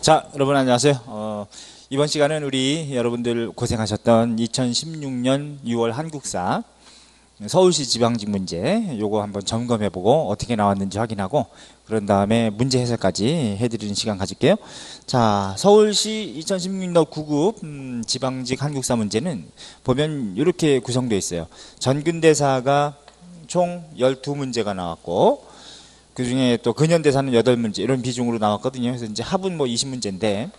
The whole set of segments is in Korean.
자, 여러분 안녕하세요. 어, 이번 시간은 우리 여러분들 고생하셨던 2016년 6월 한국사 서울시 지방직 문제 요거 한번 점검해보고 어떻게 나왔는지 확인하고 그런 다음에 문제 해설까지 해드리는 시간 가질게요. 자, 서울시 2016년 9급 음, 지방직 한국사 문제는 보면 이렇게 구성되어 있어요. 전근대사가 총 12문제가 나왔고 그 중에 또 근현대사는 8문제 이런 비중으로 나왔거든요. 그래서 이제 합은 뭐 20문제인데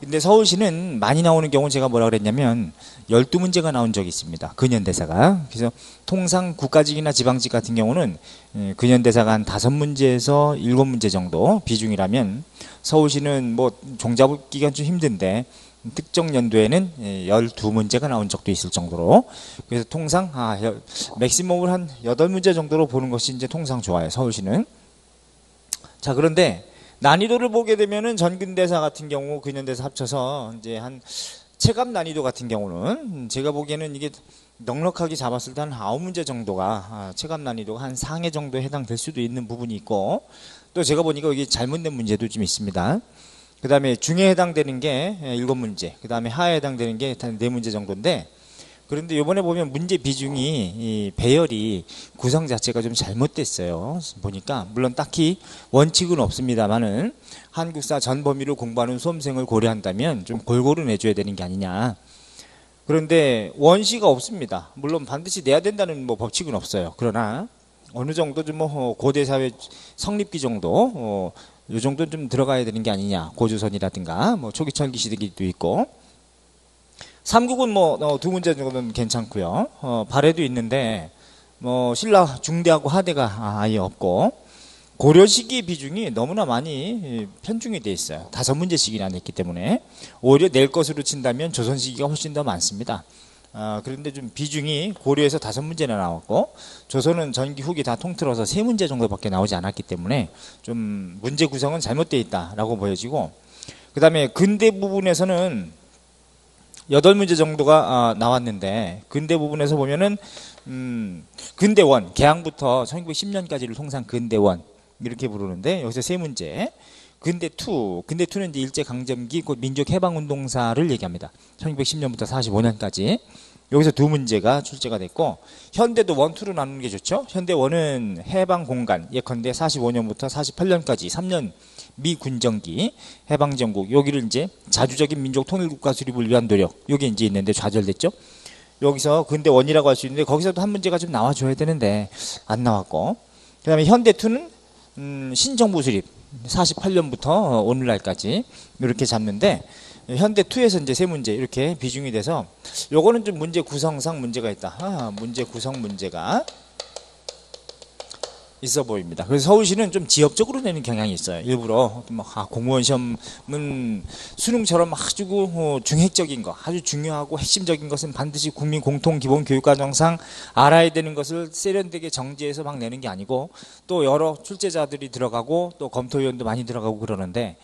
근데 서울시는 많이 나오는 경우 제가 뭐라 그랬냐면 12문제가 나온 적이 있습니다. 근현대사가. 그래서 통상 국가직이나 지방직 같은 경우는 예, 근현대사가 한 5문제에서 7문제 정도 비중이라면 서울시는 뭐 종잡기가 좀 힘든데 특정 연도에는 12문제가 예, 나온 적도 있을 정도로 그래서 통상 아, 맥시멈을 한 8문제 정도로 보는 것이 이제 통상 좋아요. 서울시는. 자, 그런데 난이도를 보게 되면은 전근대사 같은 경우 근현대사 합쳐서 이제 한 체감 난이도 같은 경우는 제가 보기에는 이게 넉넉하게 잡았을 때 한 아홉 문제 정도가 아, 체감 난이도가 한 상해 정도에 해당될 수도 있는 부분이 있고 또 제가 보니까 여기 잘못된 문제도 좀 있습니다. 그 다음에 중에 해당되는 게 일곱 문제, 그 다음에 하에 해당되는 게 네 문제 정도인데 그런데 이번에 보면 문제 비중이 이 배열이 구성 자체가 좀 잘못됐어요. 보니까 물론 딱히 원칙은 없습니다만은 한국사 전 범위를 공부하는 수험생을 고려한다면 좀 골고루 내줘야 되는 게 아니냐. 그런데 원시가 없습니다. 물론 반드시 내야 된다는 뭐 법칙은 없어요. 그러나 어느 정도 좀 뭐 고대 사회 성립기 정도 어, 요 정도 좀 들어가야 되는 게 아니냐. 고조선이라든가 뭐 초기 철기 시대기도 있고 삼국은 뭐두 어, 문제 정도는 괜찮고요. 어, 발해도 있는데 뭐 신라 중대하고 하대가 아예 없고 고려 시기 비중이 너무나 많이 편중이 돼 있어요. 다섯 문제씩이나 냈기 때문에 오히려 낼 것으로 친다면 조선 시기가 훨씬 더 많습니다. 아, 그런데 좀 비중이 고려에서 다섯 문제나 나왔고 조선은 전기 후기 다 통틀어서 세 문제 정도밖에 나오지 않았기 때문에 좀 문제 구성은 잘못되어 있다라고 보여지고 그 다음에 근대 부분에서는 여덟 문제 정도가 아, 나왔는데 근대 부분에서 보면은 음, 근대 one 개항부터 1910년까지를 통상 근대 one 이렇게 부르는데 여기서 세 문제 근대 two 근대 two는 이제 일제 강점기 곧 민족 해방 운동사를 얘기합니다. 1910년부터 45년까지 여기서 두 문제가 출제가 됐고 현대도 one two로 나누는 게 좋죠. 현대 one은 해방 공간 예컨대 45년부터 48년까지 3년 미 군정기 해방정국 여기를 이제 자주적인 민족 통일국가 수립을 위한 노력 여기 이제 있는데 좌절됐죠. 여기서 근대 원이라고 할 수 있는데 거기서도 한 문제가 좀 나와줘야 되는데 안 나왔고 그다음에 현대 투는 음, 신정부 수립 48년부터 오늘날까지 이렇게 잡는데 현대 투에서 이제 세 문제 이렇게 비중이 돼서 요거는 좀 문제 구성상 문제가 있다. 아, 문제 구성 문제가 있어 보입니다. 그래서 서울시는 좀 지역적으로 내는 경향이 있어요. 일부러 막 아, 공무원 시험은 수능처럼 아주 어, 중핵적인 거, 아주 중요하고 핵심적인 것은 반드시 국민 공통 기본 교육 과정상 알아야 되는 것을 세련되게 정지해서 막 내는 게 아니고 또 여러 출제자들이 들어가고 또 검토위원도 많이 들어가고 그러는데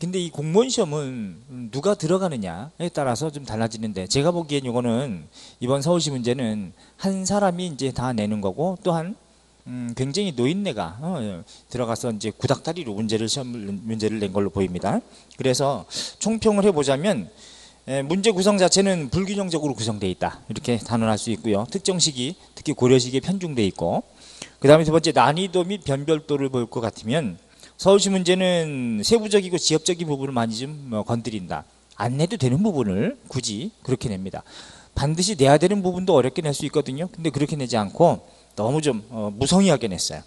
근데 이 공무원 시험은 누가 들어가느냐에 따라서 좀 달라지는데 제가 보기엔 이거는 이번 서울시 문제는 한 사람이 이제 다 내는 거고 또한 음, 굉장히 노인네가 어, 들어가서 이제 구닥다리로 문제를 시험 문제를 낸 걸로 보입니다. 그래서 총평을 해보자면 에, 문제 구성 자체는 불균형적으로 구성되어 있다 이렇게 단언할 수 있고요. 특정 시기 특히 고려 시기에 편중돼 있고 그 다음에 두 번째 난이도 및 변별도를 볼 것 같으면 서울시 문제는 세부적이고 지역적인 부분을 많이 좀 어, 건드린다. 안 내도 되는 부분을 굳이 그렇게 냅니다. 반드시 내야 되는 부분도 어렵게 낼 수 있거든요. 근데 그렇게 내지 않고 너무 좀 어, 무성의하게 냈어요.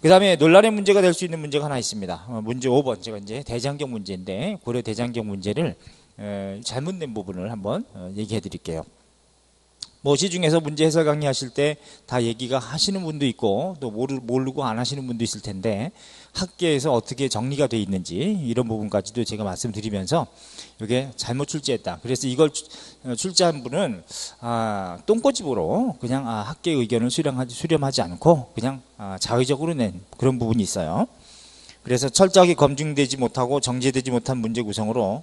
그 다음에 논란의 문제가 될 수 있는 문제가 하나 있습니다. 어, 문제 5번 제가 이제 대장경 문제인데 고려 대장경 문제를 에, 잘못된 부분을 한번 어, 얘기해 드릴게요. 뭐 시중에서 문제 해설 강의하실 때 다 얘기가 하시는 분도 있고 또 모르고 안 하시는 분도 있을 텐데 학계에서 어떻게 정리가 돼 있는지 이런 부분까지도 제가 말씀드리면서 이게 잘못 출제했다. 그래서 이걸 어, 출제한 분은 아, 똥꼬집으로 그냥 아, 학계 의견을 수렴하지, 수렴하지 않고 그냥 아, 자의적으로 낸 그런 부분이 있어요. 그래서 철저하게 검증되지 못하고 정제되지 못한 문제 구성으로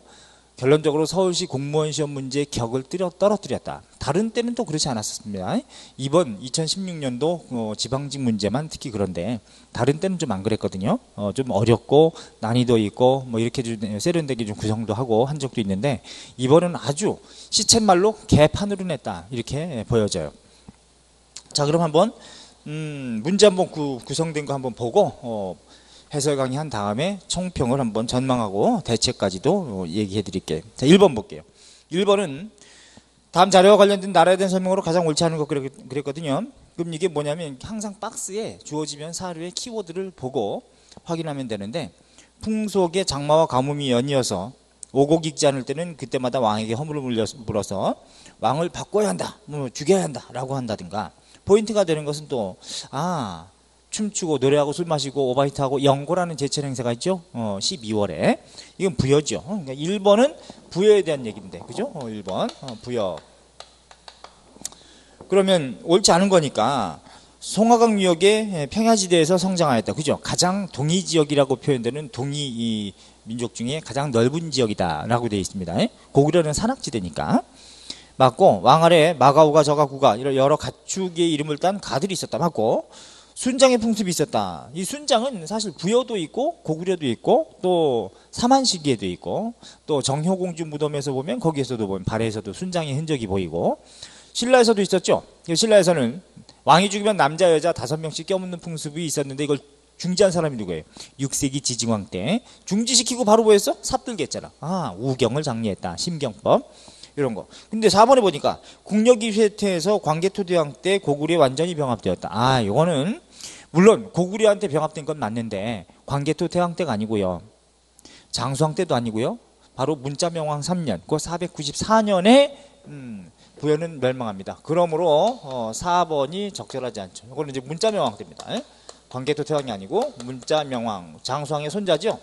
결론적으로 서울시 공무원 시험 문제 격을 떨어뜨렸다. 다른 때는 또 그렇지 않았습니다. 이번 2016년도 어, 지방직 문제만 특히 그런데 다른 때는 좀 안 그랬거든요. 어, 좀 어렵고 난이도 있고 뭐 이렇게 좀 세련되게 좀 구성도 하고 한 적도 있는데 이번은 아주 시쳇말로 개판으로 냈다 이렇게 보여져요. 자 그럼 한번 음, 문제 한번 구, 구성된 거 한번 보고 어, 해설 강의한 다음에 총평을 한번 전망하고 대책까지도 어, 얘기해 드릴게요. 자, 1번 볼게요. 1번은 다음 자료와 관련된 나라에 대한 설명으로 가장 옳지 않은 것 그랬- 그랬거든요. 그럼 이게 뭐냐면 항상 박스에 주어지면 사료의 키워드를 보고 확인하면 되는데 풍속의 장마와 가뭄이 연이어서 오곡 익지 않을 때는 그때마다 왕에게 허물을 물어서 왕을 바꿔야 한다, 뭐 죽여야 한다라고 한다든가 포인트가 되는 것은 또 아 춤추고 노래하고 술 마시고 오바이트하고 연고라는 제철 행사가 있죠. 어, 12월에 이건 부여죠. 어, 그러니까 1번은 부여에 대한 얘기인데, 그죠? 어, 1번 어, 부여. 그러면 옳지 않은 거니까 송화강 유역의 평야지대에서 성장하였다. 그죠? 가장 동이 지역이라고 표현되는 동이 이 민족 중에 가장 넓은 지역이다라고 되어 있습니다. 예? 고구려는 산악지대니까. 맞고 왕 아래 마가우가 저가구가 여러 가축의 이름을 딴 가들이 있었다. 맞고 순장의 풍습이 있었다. 이 순장은 사실 부여도 있고 고구려도 있고 또 사만시기에도 있고 또 정효공주 무덤에서 보면 거기에서도 보면 발에서도 순장의 흔적이 보이고 신라에서도 있었죠. 이 신라에서는 왕이 죽으면 남자 여자 다섯 명씩 껴묻는 풍습이 있었는데 이걸 중지한 사람이 누구예요? 6세기 지징왕 때 중지시키고 바로 뭐했어? 삽들게 했잖아. 아 우경을 장려했다. 심경법 이런 거. 근데 4번에 보니까 국력이 쇠퇴해서 광개토대왕 때 고구려에 완전히 병합되었다. 아 이거는 물론 고구려한테 병합된 건 맞는데 광개토 대왕 때가 아니고요. 장수왕 때도 아니고요. 바로 문자명왕 3년, 그 494년에 음, 부여는 멸망합니다. 그러므로 어, 4번이 적절하지 않죠. 이거는 이제 문자명왕 때입니다. 예? 광개토 태왕이 아니고 문자명왕 장수왕의 손자죠.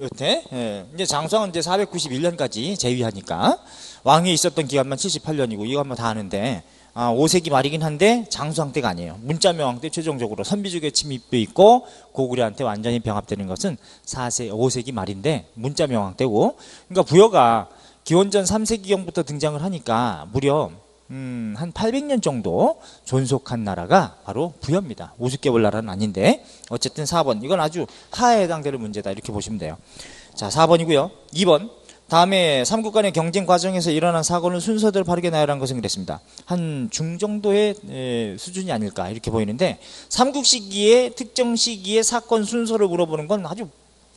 여태 예. 이제 장수왕은 이제 491년까지 재위하니까 왕이 있었던 기간만 78년이고 이거 한번 다 아는데 아, 5세기 말이긴 한데 장수왕 때가 아니에요. 문자명왕 때 최종적으로 선비족의 침입도 있고 고구려한테 완전히 병합되는 것은 4세 5세기 말인데 문자명왕 때고 그러니까 부여가 기원전 3세기경부터 등장을 하니까 무려 음, 한 800년 정도 존속한 나라가 바로 부여입니다. 우습게 볼 나라는 아닌데 어쨌든 4번 이건 아주 하에 해당되는 문제다 이렇게 보시면 돼요. 자 4번이고요. 2번 다음에 삼국 간의 경쟁 과정에서 일어난 사건을 순서대로 바르게 나열한 것은 그랬습니다. 한 중 정도의 에, 수준이 아닐까 이렇게 보이는데 삼국 시기에 특정 시기의 사건 순서를 물어보는 건 아주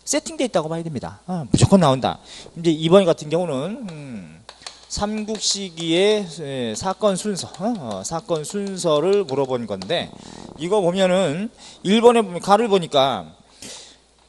세팅돼 있다고 봐야 됩니다. 아, 무조건 나온다. 이제 이번 같은 경우는 음, 삼국 시기의 에, 사건 순서, 어, 어, 사건 순서를 물어본 건데 이거 보면은 1번에 보면 가를 보니까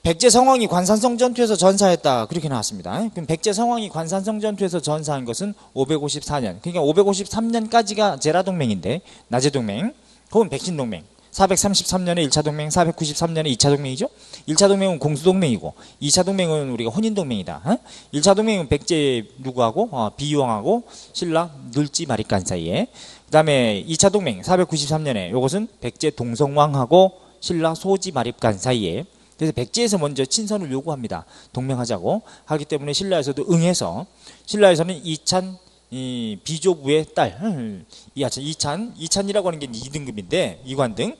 백제 성왕이 관산성 전투에서 전사했다 그렇게 나왔습니다. 그럼 백제 성왕이 관산성 전투에서 전사한 것은 554년. 그러니까 553년까지가 제라 동맹인데 나제 동맹, 혹은 백신 동맹. 433년에 1차 동맹, 493년에 2차 동맹이죠. 1차 동맹은 공수 동맹이고 2차 동맹은 우리가 혼인 동맹이다. 어? 1차 동맹은 백제 누구하고 어, 비유왕하고 신라 눌지 마리간 사이에. 그다음에 2차 동맹 493년에 이것은 백제 동성왕하고 신라 소지 마립간 사이에 그래서 백제에서 먼저 친선을 요구합니다. 동맹하자고 하기 때문에 신라에서도 응해서 신라에서는 이찬 이 비조부의 딸 음, 이하찬 이찬 이찬이라고 하는 게 2등급인데 이관등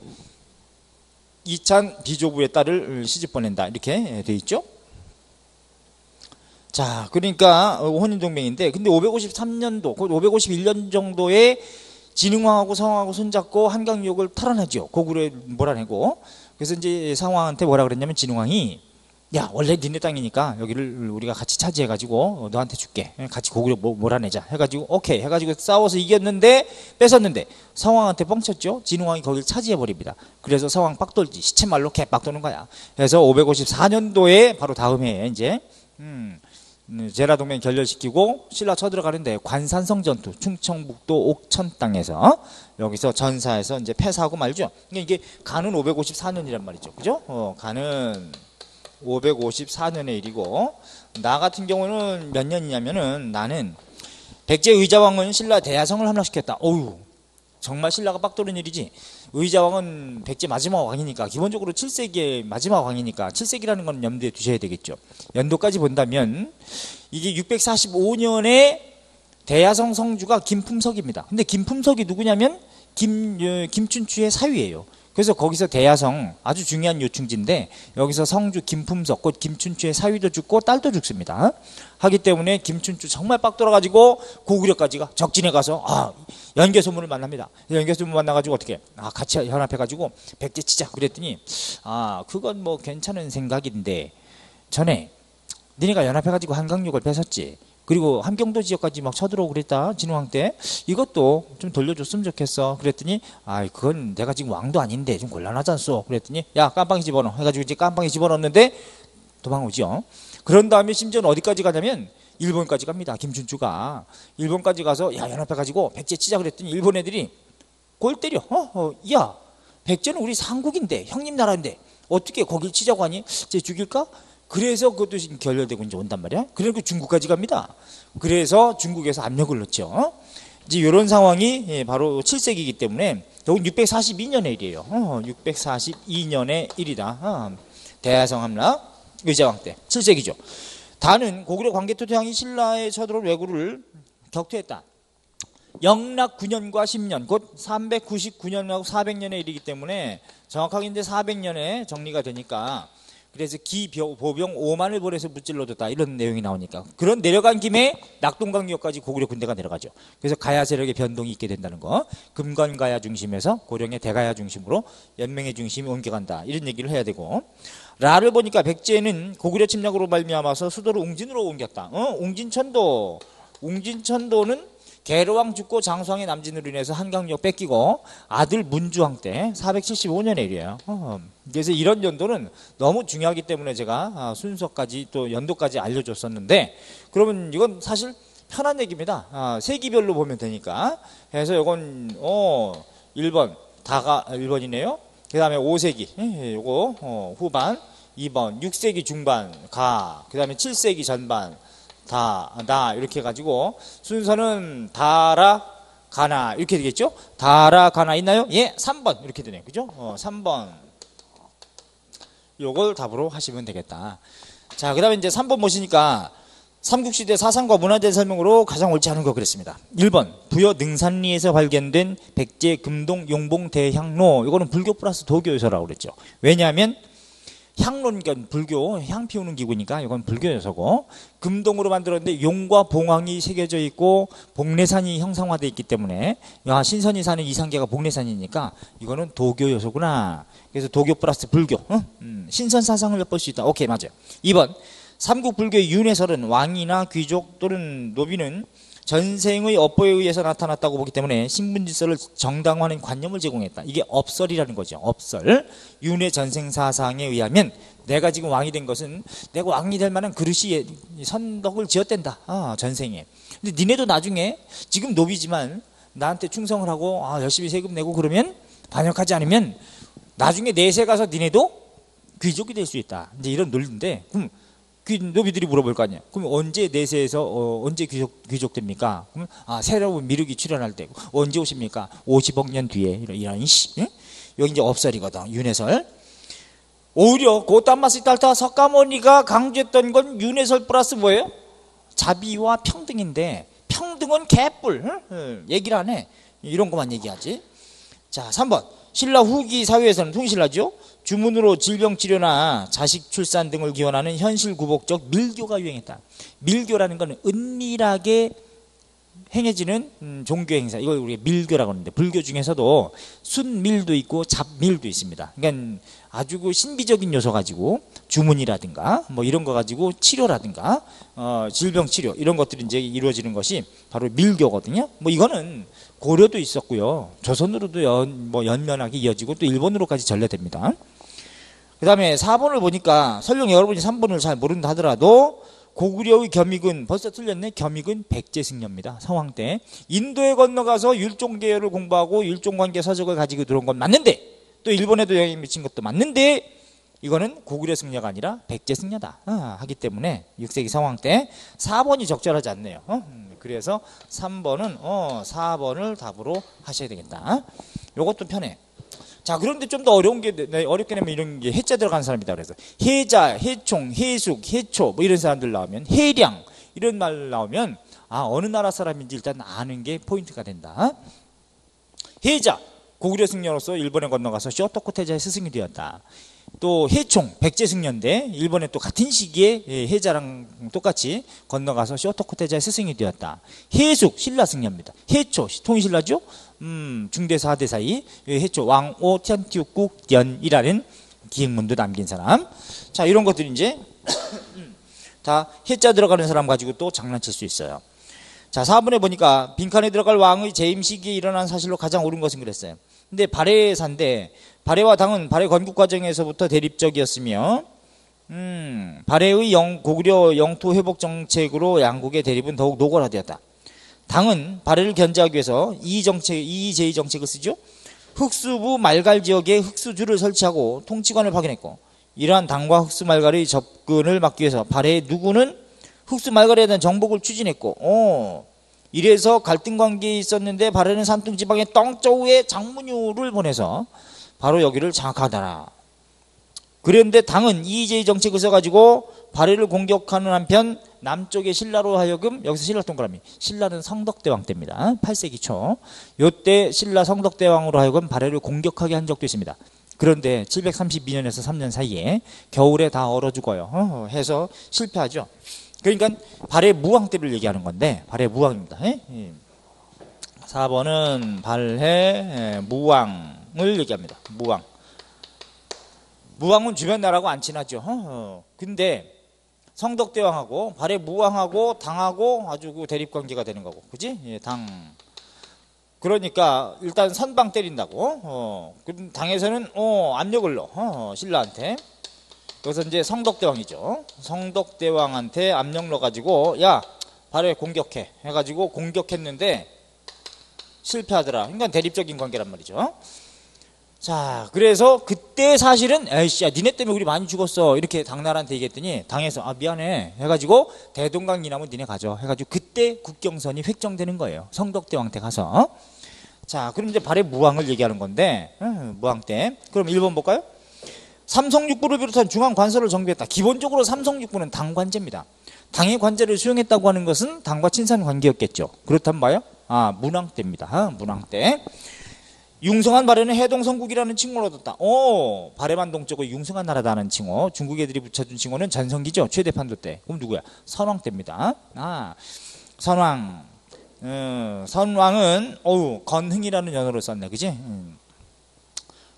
이찬 비조부의 딸을 시집 보낸다 이렇게 돼 있죠. 자, 그러니까 혼인 동맹인데 근데 553년도 곧 551년 정도에 진흥왕하고 성왕하고 손잡고 한강 유역을 탈환하죠. 고구려에 몰아내고 그래서 이제 상왕한테 뭐라 그랬냐면 진흥왕이 야 원래 니네 땅이니까 여기를 우리가 같이 차지해가지고 너한테 줄게. 같이 고구려 모- 몰아내자. 해가지고 오케이. 해가지고 싸워서 이겼는데 뺏었는데 성왕한테 뻥쳤죠? 진흥왕이 거기를 차지해버립니다. 그래서 성왕 빡돌지. 시체말로 개빡 도는 거야. 그래서 554년도에 바로 다음 해에 이제 음, 음, 제라 동맹 결렬시키고 신라 쳐들어가는데 관산성 전투 충청북도 옥천 땅에서 여기서 전사해서 이제 패사하고 말죠. 그러니까 이게 간은 554년이란 말이죠. 그죠? 어, 간은 554년의 일이고 나 같은 경우는 몇 년이냐면은 나는 백제 의자왕은 신라 대야성을 함락시켰다. 어우 정말 신라가 빡도는 일이지. 의자왕은 백제 마지막 왕이니까 기본적으로 7세기의 마지막 왕이니까 7세기라는 건 염두에 두셔야 되겠죠. 연도까지 본다면 이게 645년에 대야성 성주가 김품석입니다. 근데 김품석이 누구냐면 김 어, 김춘추의 사위예요. 그래서 거기서 대야성 아주 중요한 요충지인데 여기서 성주 김품석 곧 김춘추의 사위도 죽고 딸도 죽습니다. 하기 때문에 김춘추 정말 빡 돌아가지고 고구려까지가 적진에 가서 아 연개소문을 만납니다. 연개소문 만나가지고 어떻게 아 같이 연합해가지고 백제 치자 그랬더니 아 그건 뭐 괜찮은 생각인데 전에 니네가 연합해가지고 한강육을 뺏었지. 그리고 함경도 지역까지 막 쳐들어오고 그랬다 진흥왕 때. 이것도 좀 돌려줬으면 좋겠어. 그랬더니 아 그건 내가 지금 왕도 아닌데 좀 곤란하잖소? 그랬더니 야 깜빵이 집어넣어. 해가지고 이제 깜빵이 집어넣는데 도망오죠 그런 다음에 심지어는 어디까지 가냐면 일본까지 갑니다 김춘추가. 일본까지 가서 야 연합해 가지고 백제 치자 그랬더니 일본 애들이 골 때려. 어, 어, 야 백제는 우리 상국인데 형님 나라인데 어떻게 거길 치자고 하니? 쟤 죽일까? 그래서 그것도 결렬되고 이제 온단 말이야. 그리고 중국까지 갑니다. 그래서 중국에서 압력을 넣죠. 이제 이런 상황이 예, 바로 7세기이기 때문에 여기 642년의 일이에요. 어, 642년의 일이다. 어, 대야성 함락 의자왕 때 7세기죠. 다는 고구려 광개토 태왕이 신라의 쳐들어온 왜구를 격퇴했다. 영락 9년과 10년 곧 399년하고 400년의 일이기 때문에 정확하게 이제 400년에 정리가 되니까 그래서 기 보병 5만을 보내서 무찔러줬다 이런 내용이 나오니까 그런 내려간 김에 낙동강역까지 고구려 군대가 내려가죠. 그래서 가야 세력의 변동이 있게 된다는 거. 금관 가야 중심에서 고령의 대가야 중심으로 연맹의 중심이 옮겨간다 이런 얘기를 해야 되고 라를 보니까 백제는 고구려 침략으로 말미암아서 수도를 웅진으로 옮겼다. 어? 웅진천도 웅진천도는 계로왕 죽고 장수왕의 남진으로 인해서 한강역 뺏기고 아들 문주왕 때 475년의 일이에요. 어, 그래서 이런 연도는 너무 중요하기 때문에 제가 아, 순서까지 또 연도까지 알려줬었는데 그러면 이건 사실 편한 얘기입니다. 아, 세기별로 보면 되니까. 그래서 이건 어 1번 다가 1번이네요. 그 다음에 5세기 예, 요거 어, 후반 2번 6세기 중반 가. 그 다음에 7세기 전반 다, 나 이렇게 해가지고 순서는 다라 가나 이렇게 되겠죠? 다라 가나 있나요? 예, 3번 이렇게 되네요. 그죠? 어, 3번 요걸 답으로 하시면 되겠다. 자, 그 다음에 이제 3번 보시니까 삼국시대 사상과 문화재 설명으로 가장 옳지 않은 거 그랬습니다. 1번 부여 능산리에서 발견된 백제 금동 용봉 대향로 이거는 불교 플러스 도교에서라고 그랬죠. 왜냐하면 향론견 불교 향 피우는 기구니까 이건 불교여서고 금동으로 만들었는데 용과 봉황이 새겨져 있고 복례산이 형상화되어 있기 때문에 야 신선이 사는 이상계가 복례산이니까 이거는 도교여서구나. 그래서 도교 플러스 불교 응? 음, 신선 사상을 엿볼 수 있다. 오케이 맞아요. 2번 삼국 불교의 윤회설은 왕이나 귀족 또는 노비는 전생의 업보에 의해서 나타났다고 보기 때문에 신분질서를 정당화하는 관념을 제공했다. 이게 업설이라는 거죠. 업설. 윤회 전생 사상에 의하면 내가 지금 왕이 된 것은 내가 왕이 될 만한 그릇이 선덕을 지었댄다. 아, 전생에. 근데 니네도 나중에 지금 노비지만 나한테 충성을 하고 아, 열심히 세금 내고 그러면 반역하지 않으면 나중에 내세 가서 니네도 귀족이 될 수 있다. 이제 이런 논리인데 그럼 노비들이 물어볼 거 아니야. 그럼 언제 내세에서 어, 언제 귀족 귀족 됩니까? 그럼 아 새로운 미륵이 출연할 때 언제 오십니까? 50억 년 뒤에 이런 이런 씨. 응? 여기 이제 업설이거든. 윤회설. 오히려 고단마스 딸타 석가모니가 강조했던 건 윤회설 플러스 뭐예요? 자비와 평등인데 평등은 개뿔. 응? 얘기를 안 해. 이런 것만 얘기하지. 자, 3번. 신라 후기 사회에서는 통신라죠. 주문으로 질병 치료나 자식 출산 등을 기원하는 현실 구복적 밀교가 유행했다. 밀교라는 것은 은밀하게 행해지는 음, 종교 행사. 이걸 우리가 밀교라고 하는데 불교 중에서도 순밀도 있고 잡밀도 있습니다. 그러니까 아주 그 신비적인 요소 가지고 주문이라든가 뭐 이런 거 가지고 치료라든가 어, 질병 치료 이런 것들이 이제 이루어지는 것이 바로 밀교거든요. 뭐 이거는 고려도 있었고요. 조선으로도 연, 뭐 연면하게 이어지고 또 일본으로까지 전래됩니다. 그 다음에 4번을 보니까 설령 여러분이 3번을 잘 모른다 하더라도 고구려의 겸익은 벌써 틀렸네. 겸익은 백제승려입니다. 성황 때 인도에 건너가서 율종계열을 공부하고 율종관계 서적을 가지고 들어온 건 맞는데 또 일본에도 영향 미친 것도 맞는데 이거는 고구려 승려가 아니라 백제 승려다 아, 하기 때문에 6세기 성황 때 4번이 적절하지 않네요. 어? 음, 그래서 3번은 어 4번을 답으로 하셔야 되겠다. 요것도 편해. 자, 그런데 좀 더 어려운 게, 네, 어렵게 내면 이런 게 해자 들어가는 사람이다 그래서. 해자, 해총, 해숙, 해초, 뭐 이런 사람들 나오면, 해량, 이런 말 나오면, 아, 어느 나라 사람인지 일단 아는 게 포인트가 된다. 해자, 고구려 승려로서 일본에 건너가서 쇼토코 태자의 스승이 되었다. 또 해총, 백제 승려인데 일본에 또 같은 시기에 예, 해자랑 똑같이 건너가서 쇼토코 태자의 스승이 되었다. 해숙, 신라 승려입니다. 해초, 통신라죠? 음, 중대 4대 사이 예, 해초 왕오 티안티우국 연이라는 기행문도 남긴 사람. 자, 이런 것들이 이제 다 해자 들어가는 사람 가지고 또 장난칠 수 있어요. 자, 4번에 보니까 빈칸에 들어갈 왕의 재임 시기에 일어난 사실로 가장 옳은 것은 그랬어요. 근데 발해사인데 발해와 당은 발해 건국 과정에서부터 대립적이었으며 음, 발해의 영, 고구려 영토 회복 정책으로 양국의 대립은 더욱 노골화되었다. 당은 발해를 견제하기 위해서 이 정책, 이 제2 정책을 쓰죠. 흑수부 말갈 지역에 흑수주를 설치하고 통치관을 파견했고 이러한 당과 흑수 말갈의 접근을 막기 위해서 발해의 누구는 흑수 말갈에 대한 정복을 추진했고 어, 이래서 갈등 관계에 있었는데 발해는 산둥 지방의 떵저우에 장문유를 보내서 바로 여기를 장악하더라. 그런데 당은 이재의 정책을 써가지고 발해를 공격하는 한편 남쪽의 신라로 하여금 여기서 신라 동그라미 신라는 성덕대왕 때입니다. 8세기 초 요때 신라 성덕대왕으로 하여금 발해를 공격하게 한 적도 있습니다. 그런데 732년에서 3년 사이에 겨울에 다 얼어 죽어요. 어, 해서 실패하죠. 그러니까 발해 무왕 때를 얘기하는 건데 발해 무왕입니다. 예? 4번은 발해 무왕 을 얘기합니다. 무왕. 무왕은 주변 나라하고 안 친하죠. 어, 근데 성덕대왕하고 발해 무왕하고 당하고 아주 그 대립 관계가 되는 거고, 그지? 예, 당. 그러니까 일단 선방 때린다고. 어, 당에서는 어, 압력을 넣어 어, 신라한테. 여기서 이제 성덕대왕이죠. 성덕대왕한테 압력 넣어가지고 야 발해 공격해 해가지고 공격했는데 실패하더라. 그러니까 대립적인 관계란 말이죠. 자, 그래서 그때 사실은 에이씨, 야, 니네 때문에 우리 많이 죽었어. 이렇게 당나라한테 얘기했더니 당에서 아 미안해 해가지고 대동강 이남은 니네 가져 해가지고 그때 국경선이 획정되는 거예요. 성덕대 왕 때 가서. 자, 그럼 이제 발해 무왕을 얘기하는 건데 음, 무왕 때. 그럼 1번 볼까요? 삼성육부를 비롯한 중앙 관서를 정비했다. 기본적으로 삼성육부는 당 관제입니다. 당의 관제를 수용했다고 하는 것은 당과 친선 관계였겠죠. 그렇단 봐요. 아, 문왕 때입니다. 아, 문왕 때. 융성한 발해는 해동성국이라는 칭호를 얻었다. 오, 발해만 동쪽의 융성한 나라다는 칭호. 중국 애들이 붙여준 칭호는 전성기죠. 최대 판도 때. 그럼 누구야? 선왕 때입니다. 아, 선왕. 음, 선왕은 어우 건흥이라는 연어를 썼네, 그지? 음.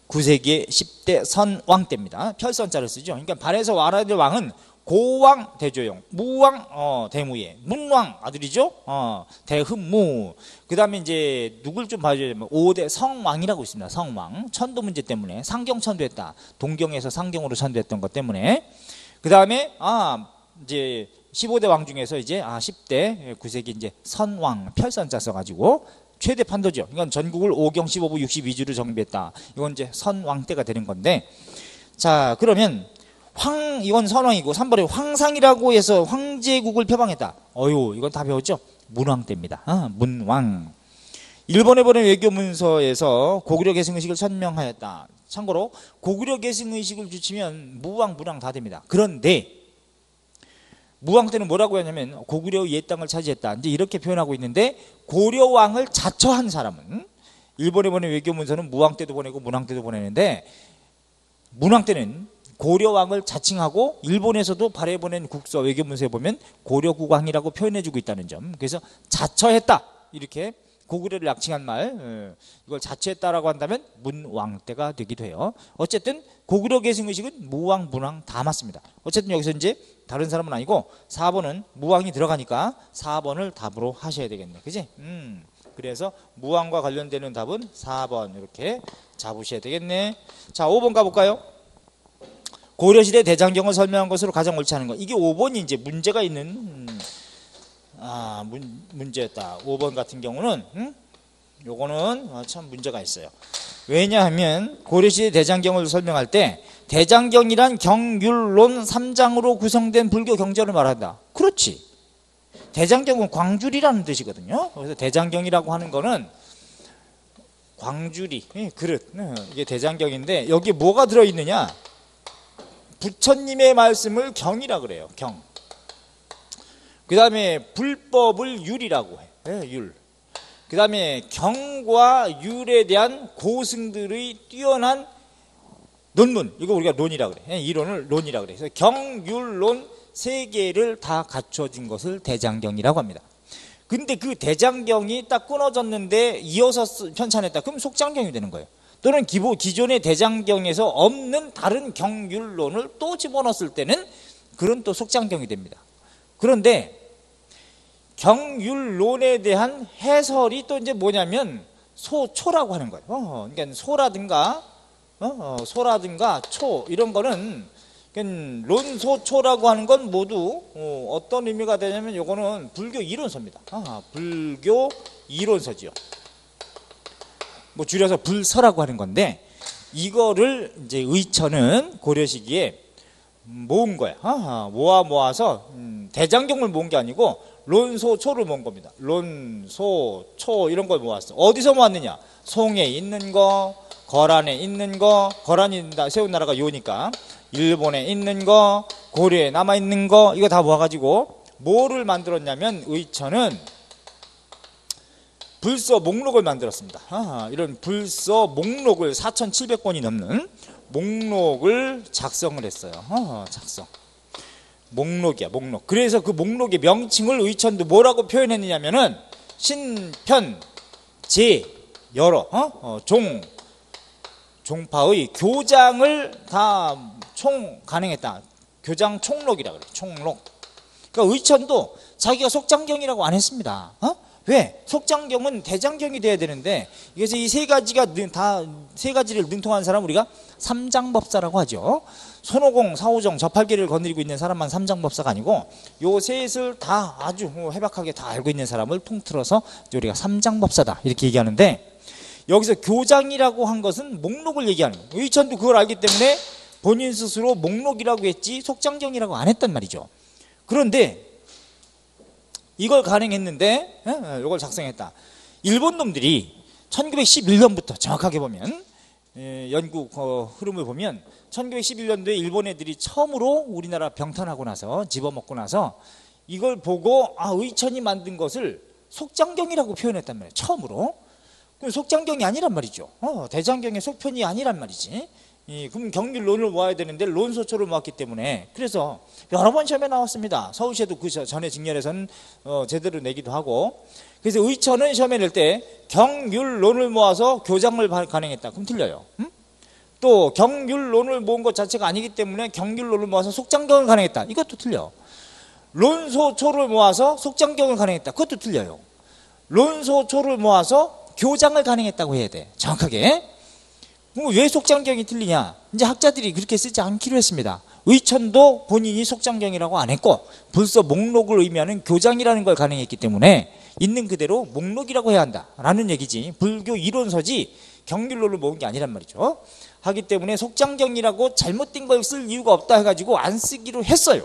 9세기의 10대 선왕 때입니다. 별선자를 쓰죠. 그러니까 발에서 와라야 될 왕은 고왕 대조용, 무왕 어, 대무예, 문왕 아들이죠. 어, 대흠무. 그다음에 이제 누굴 좀 봐줘야 되면 5대 성왕이라고 있습니다. 성왕. 천도 문제 때문에 상경 천도했다. 동경에서 상경으로 천도했던 것 때문에. 그다음에 아 이제 15대 왕 중에서 이제 아 10대 9세기 이제 선왕 별선자 써 가지고 최대 판도죠. 그러니까 전국을 5경 15부 62주를 정비했다. 이건 이제 선왕 때가 되는 건데 자, 그러면 황 이건 선왕이고 3번에 황상이라고 해서 황제국을 표방했다. 어유, 이건 다 배웠죠? 문왕 때입니다. 아, 문왕. 일본에 보낸 외교 문서에서 고구려 계승 의식을 천명하였다. 참고로 고구려 계승 의식을 주치면 무왕, 문왕 다 됩니다. 그런데 무왕 때는 뭐라고 하냐면 고구려 옛 땅을 차지했다. 이제 이렇게 표현하고 있는데 고려 왕을 자처한 사람은 일본에 보낸 외교 문서는 무왕 때도 보내고 문왕 때도 보내는데 문왕 때는 고려 왕을 자칭하고 일본에서도 발해 보낸 국서 외교 문서에 보면 고려 국왕이라고 표현해주고 있다는 점. 그래서 자처했다 이렇게 고구려를 약칭한 말 어, 이걸 자처했다라고 한다면 문왕 때가 되기도 해요. 어쨌든 고구려 계승 의식은 무왕, 문왕 다 맞습니다. 어쨌든 여기서 이제 다른 사람은 아니고 4번은 무왕이 들어가니까 4번을 답으로 하셔야 되겠네. 그지? 음. 그래서 무왕과 관련되는 답은 4번 이렇게 잡으셔야 되겠네. 자, 5번 가볼까요? 고려시대 대장경을 설명한 것으로 가장 옳지 않은 것. 이게 5번이 이제 문제가 있는 음, 아, 문, 문제였다. 5번 같은 경우는 음? 요거는 아, 참 문제가 있어요. 왜냐하면 고려시대 대장경을 설명할 때 대장경이란 경율론 3장으로 구성된 불교 경전을 말한다. 그렇지. 대장경은 광줄이라는 뜻이거든요. 그래서 대장경이라고 하는 거는 광주리, 예, 그릇. 어, 이게 대장경인데 여기 뭐가 들어있느냐? 부처님의 말씀을 경이라 그래요. 경. 그 다음에 불법을 율이라고 해. 예, 율. 그 다음에 경과 율에 대한 고승들의 뛰어난 논문. 이거 우리가 논이라 그래. 예, 이론을 논이라 그래. 그래서 경 율 론 세 개를 다 갖춰진 것을 대장경이라고 합니다. 근데 그 대장경이 딱 끊어졌는데 이어서 편찬했다. 그럼 속장경이 되는 거예요. 또는 기본 기존의 대장경에서 없는 다른 경율론을 또 집어넣었을 때는 그런 또 속장경이 됩니다. 그런데 경율론에 대한 해설이 또 이제 뭐냐면 소초라고 하는 거예요. 어, 그러니까 소라든가 어, 어, 소라든가 초 이런 거는 그러니까 론소초라고 하는 건 모두 어, 떤 의미가 되냐면 요거는 불교 이론서입니다. 아, 불교 이론서지요. 뭐 줄여서 불서라고 하는 건데 이거를 이제 의처는 고려 시기에 모은 거야. 아, 모아 모아서 음, 대장경을 모은 게 아니고 론소초를 모은 겁니다. 론소초 이런 걸 모았어. 어디서 모았느냐? 송에 있는 거, 거란에 있는 거, 거란이 세운 나라가 요니까 일본에 있는 거, 고려에 남아 있는 거 이거 다 모아가지고 뭐를 만들었냐면 의처는 불서 목록을 만들었습니다. 아, 이런 불서 목록을 4,700권이 넘는 목록을 작성을 했어요. 아, 작성. 목록이야, 목록. 그래서 그 목록의 명칭을 의천도 뭐라고 표현했느냐면은 신편, 제, 여러, 어? 어, 종, 종파의 교장을 다 총 가능했다. 교장 총록이라 그래. 총록. 그러니까 의천도 자기가 속장경이라고 안 했습니다. 어? 왜? 속장경은 대장경이 돼야 되는데 그래서 이 세 가지가 다 세 가지를 능통한 사람 우리가 삼장법사라고 하죠. 손오공, 사오정, 저팔계를 거느리고 있는 사람만 삼장법사가 아니고 요 셋을 다 아주 해박하게 다 알고 있는 사람을 통틀어서 우리가 삼장법사다 이렇게 얘기하는데 여기서 교장이라고 한 것은 목록을 얘기하는 거예요. 의천도 그걸 알기 때문에 본인 스스로 목록이라고 했지 속장경이라고 안 했단 말이죠. 그런데 이걸 가능했는데 예, 이걸 작성했다. 일본 놈들이 1911년부터 정확하게 보면 예, 연구 어, 흐름을 보면 1911년도에 일본 애들이 처음으로 우리나라 병탄하고 나서 집어먹고 나서 이걸 보고 아 의천이 만든 것을 속장경이라고 표현했단 말이에요. 처음으로. 그럼 속장경이 아니란 말이죠. 어, 대장경의 속편이 아니란 말이지. 이, 그럼 경률론을 모아야 되는데 론소초를 모았기 때문에 그래서 여러 번 시험에 나왔습니다. 서울시에도 그 전에 직렬에서는 어, 제대로 내기도 하고 그래서 의천은 시험에 낼 때 경률론을 모아서 교장을 가능했다. 그럼 틀려요. 음? 또 경률론을 모은 것 자체가 아니기 때문에 경률론을 모아서 속장경을 가능했다. 이것도 틀려. 론소초를 모아서 속장경을 가능했다. 그것도 틀려요. 론소초를 모아서 교장을 가능했다고 해야 돼. 정확하게. 왜 속장경이 틀리냐? 이제 학자들이 그렇게 쓰지 않기로 했습니다. 의천도 본인이 속장경이라고 안 했고 불서 목록을 의미하는 교장이라는 걸 가능했기 때문에 있는 그대로 목록이라고 해야 한다라는 얘기지. 불교 이론서지 경률론을 모은 게 아니란 말이죠. 하기 때문에 속장경이라고 잘못된 걸 쓸 이유가 없다 해가지고 안 쓰기로 했어요.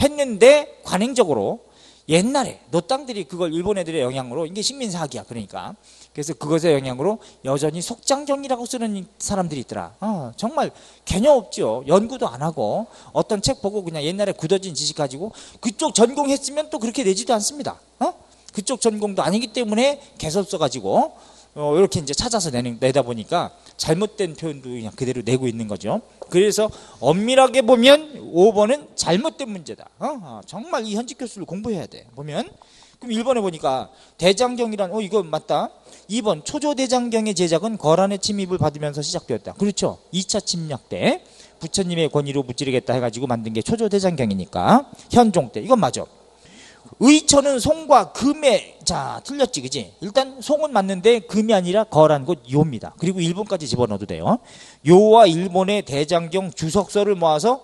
했는데 관행적으로 옛날에 노땅들이 그걸 일본 애들의 영향으로 이게 식민사학이야 그러니까 그래서 그것의 영향으로 여전히 속장경이라고 쓰는 사람들이 있더라 어, 정말 개념 없죠 연구도 안 하고 어떤 책 보고 그냥 옛날에 굳어진 지식 가지고 그쪽 전공했으면 또 그렇게 내지도 않습니다 어? 그쪽 전공도 아니기 때문에 개설 써 가지고 어, 이렇게 이제 찾아서 내는, 내다 보니까 잘못된 표현도 그냥 그대로 내고 있는 거죠. 그래서 엄밀하게 보면 5번은 잘못된 문제다. 어? 어, 정말 이 현직 교수를 공부해야 돼. 보면 그럼 1번에 보니까 대장경이란 어 이거 맞다. 2번 초조대장경의 제작은 거란의 침입을 받으면서 시작되었다. 그렇죠. 2차 침략 때 부처님의 권위로 무찌르겠다 해가지고 만든 게 초조대장경이니까 현종 때 이건 맞아. 의처는 송과 금에 자 틀렸지 그지 일단 송은 맞는데 금이 아니라 거란 곧 요입니다 그리고 일본까지 집어넣어도 돼요 요와 일본의 대장경 주석서를 모아서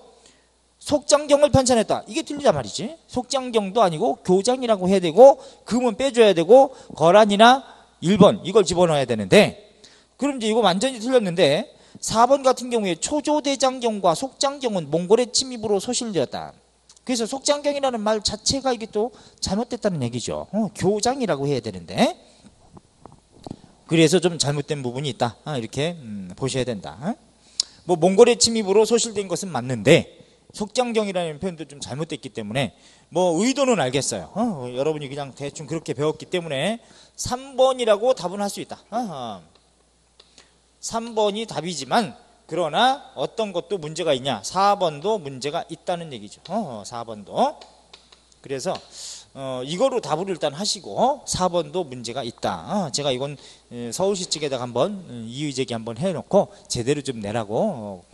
속장경을 편찬했다 이게 틀리단 말이지 속장경도 아니고 교장이라고 해야 되고 금은 빼줘야 되고 거란이나 일본 이걸 집어넣어야 되는데 그럼 이제 이거 완전히 틀렸는데 4번 같은 경우에 초조대장경과 속장경은 몽골의 침입으로 소실되었다 그래서 속장경이라는 말 자체가 이게 또 잘못됐다는 얘기죠. 어, 교장이라고 해야 되는데 그래서 좀 잘못된 부분이 있다. 아, 이렇게 음, 보셔야 된다. 어? 뭐 몽골의 침입으로 소실된 것은 맞는데 속장정이라는 표현도 좀 잘못됐기 때문에 뭐 의도는 알겠어요. 어, 여러분이 그냥 대충 그렇게 배웠기 때문에 3번이라고 답은 할 수 있다. 아하. 3번이 답이지만 그러나 어떤 것도 문제가 있냐? 4번도 문제가 있다는 얘기죠. 어, 4번도. 그래서 어, 이거로 답을 일단 하시고 4번도 문제가 있다. 어, 제가 이건 에, 서울시 측에다가 한번 음, 이의 제기 한번 해놓고 제대로 좀 내라고 어,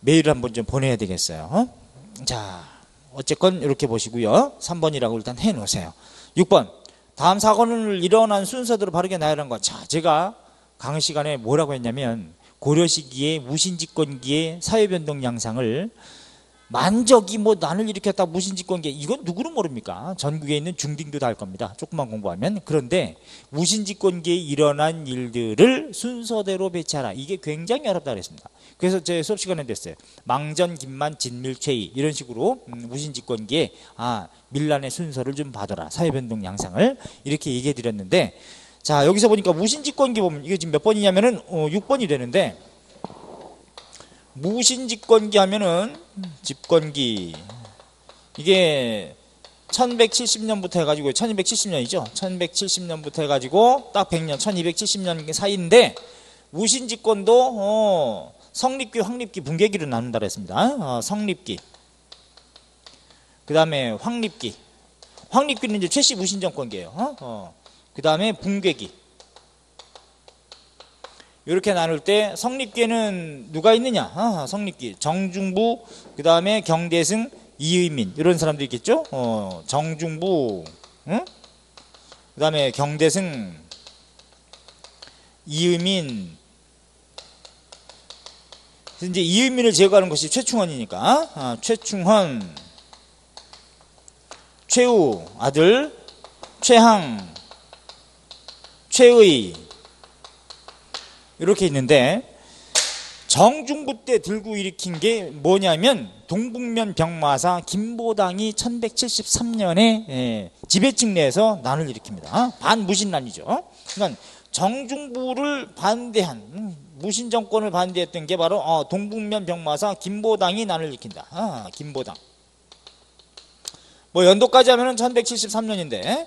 메일을 한번 좀 보내야 되겠어요. 어? 자, 어쨌건 이렇게 보시고요. 3번이라고 일단 해 놓으세요. 6번. 다음 사건을 일어난 순서대로 바르게 나열한 것. 자, 제가 강의 시간에 뭐라고 했냐면 고려 시기에 무신집권기의 사회변동 양상을 만적이 뭐 난을 일으켰다 무신집권기 이건 누구는 모릅니까? 전국에 있는 중딩도 다 알 겁니다. 조금만 공부하면 그런데 무신집권기에 일어난 일들을 순서대로 배치하라. 이게 굉장히 어렵다 그랬습니다. 그래서 제 수업 시간에 됐어요. 망전, 김만, 진밀, 최이 이런 식으로 음, 무신집권기에 아 밀란의 순서를 좀 봐둬라. 사회변동 양상을 이렇게 얘기해 드렸는데 자 여기서 보니까 무신집권기 보면 이게 지금 몇 번이냐면은 어, 6번이 되는데 무신집권기 하면은 집권기 이게 1170년부터 해가지고 1270년이죠 1270년부터 해가지고 딱 100년 1270년 사이인데 무신집권도 어, 성립기 황립기 분계기로 나눈다 그랬습니다 어, 성립기 그 다음에 황립기 황립기는 이제 최씨 무신정권기예요 어? 어. 그 다음에 분계기 이렇게 나눌 때 성립계는 누가 있느냐? 아, 성립기 정중부 그 다음에 경대승 이의민 이런 사람들 있겠죠? 어, 정중부 응? 그 다음에 경대승 이의민 이제 이의민을 제거하는 것이 최충헌이니까. 아, 최충헌. 최우 아들. 최항. 최의. 이렇게 있는데 정중부 때 들고 일으킨 게 뭐냐면 동북면 병마사 김보당이 1173년에 예, 지배층 내에서 난을 일으킵니다. 반무신난이죠. 그러니까 정중부를 반대한 음, 무신 정권을 반대했던 게 바로 어, 동북면 병마사 김보당이 난을 일으킨다. 아, 김보당. 뭐 연도까지 하면은 1173년인데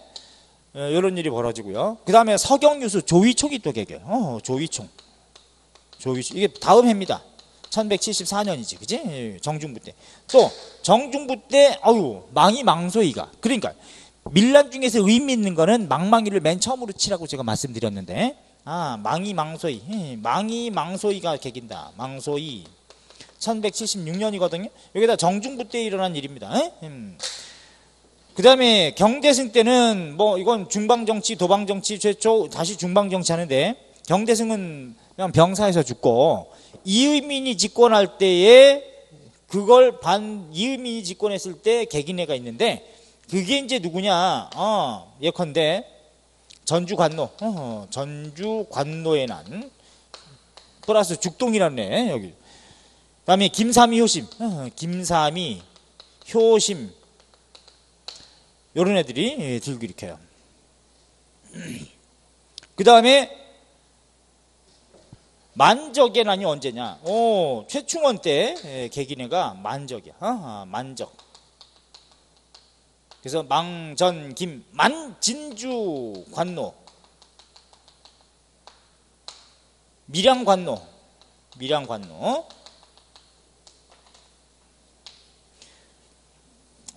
이런 일이 벌어지고요. 그 다음에 서경유수 조위총이 또 개겨. 어, 조위총. 조위총. 이게 다음 해입니다. 1174년이지, 그지? 예, 정중부 때. 또, 정중부 때, 아유, 망이 망소이가. 그러니까, 밀란 중에서 의미 있는 거는 망망이를 맨 처음으로 치라고 제가 말씀드렸는데, 아, 망이 망소이. 예, 망이 망소이가 개긴다. 망소이. 1176년이거든요. 여기다 정중부 때 일어난 일입니다. 예? 음. 그 다음에 경대승 때는 뭐 이건 중방정치, 도방정치 최초 다시 중방정치 하는데 경대승은 그냥 병사에서 죽고 이의민이 집권할 때에 그걸 반 이의민이 집권했을 때 개기내가 있는데 그게 이제 누구냐? 어, 예컨대 전주 관노, 어, 전주 관노의 난 플러스 죽동이라네 여기. 그다음에 김삼이 효심, 어, 김삼이 효심 요런 애들이 예, 들고 일으켜요. 그 다음에 만적의 난이 언제냐? 오, 최충원 때 예, 개기네가 만적이야. 아, 만적. 그래서 망전 김 만진주 관노 밀양 관노 밀양 관노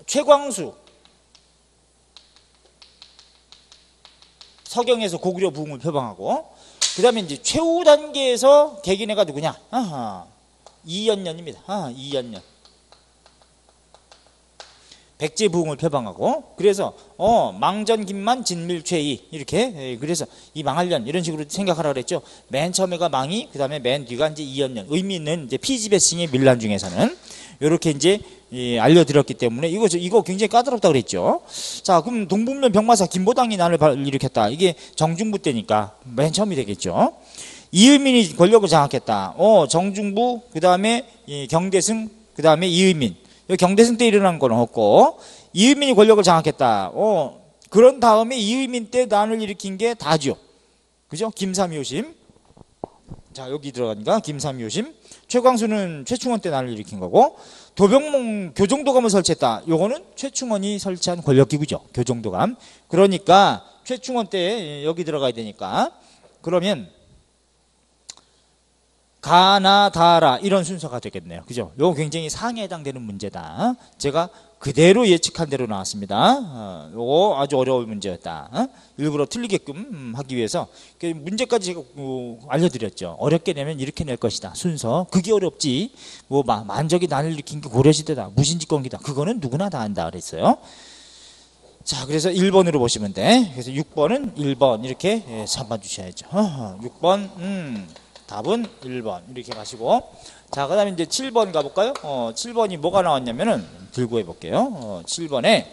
최광수 서경에서 고구려 부흥을 표방하고 그 다음에 이제 최후 단계에서 개기네가 누구냐? 아하, 이연년입니다. 아, 이연년. 백제 부흥을 표방하고 그래서 어 망전 김만 진밀 최이 이렇게 예, 그래서 이 망할년 이런 식으로 생각하라 그랬죠. 맨 처음에가 망이 그다음에 맨 뒤가 이제 이연년 의미 있는 이제 피지배싱의 밀란 중에서는 이렇게 이제 예, 알려드렸기 때문에 이거 이거 굉장히 까다롭다 그랬죠. 자, 그럼 동북면 병마사 김보당이 난을 일으켰다. 이게 정중부 때니까 맨 처음이 되겠죠. 이의민이 권력을 장악했다. 어, 정중부 그다음에 경대승 그다음에 이의민. 경대승 때 일어난 건 없고 이의민이 권력을 장악했다. 어, 그런 다음에 이의민 때 난을 일으킨 게 다죠. 그죠? 김삼효심. 자, 여기 들어가니까 김삼효심. 최광수는 최충원 때 난을 일으킨 거고 도병몽 교정도감을 설치했다. 요거는 최충원이 설치한 권력기구죠. 교정도감. 그러니까 최충원 때 여기 들어가야 되니까 그러면 가나 다라 이런 순서가 되겠네요. 그죠? 요거 굉장히 상에 해당되는 문제다. 제가 그대로 예측한 대로 나왔습니다. 어, 요거 아주 어려운 문제였다. 어? 일부러 틀리게끔 음, 하기 위해서 그 문제까지 제가 어, 알려드렸죠. 어렵게 내면 이렇게 낼 것이다. 순서. 그게 어렵지. 뭐 마- 만적이 난을 일으킨 게 고려시대다. 무신직권기다. 그거는 누구나 다 안다 그랬어요. 자, 그래서 1번으로 보시면 돼. 그래서 6번은 1번 이렇게 예, 잡아 주셔야죠. 어허, 6번 음, 답은 1번 이렇게 가시고 자, 그 다음에 이제 7번 가 볼까요? 어, 7번이 뭐가 나왔냐면은 들고 해 볼게요. 어, 7번에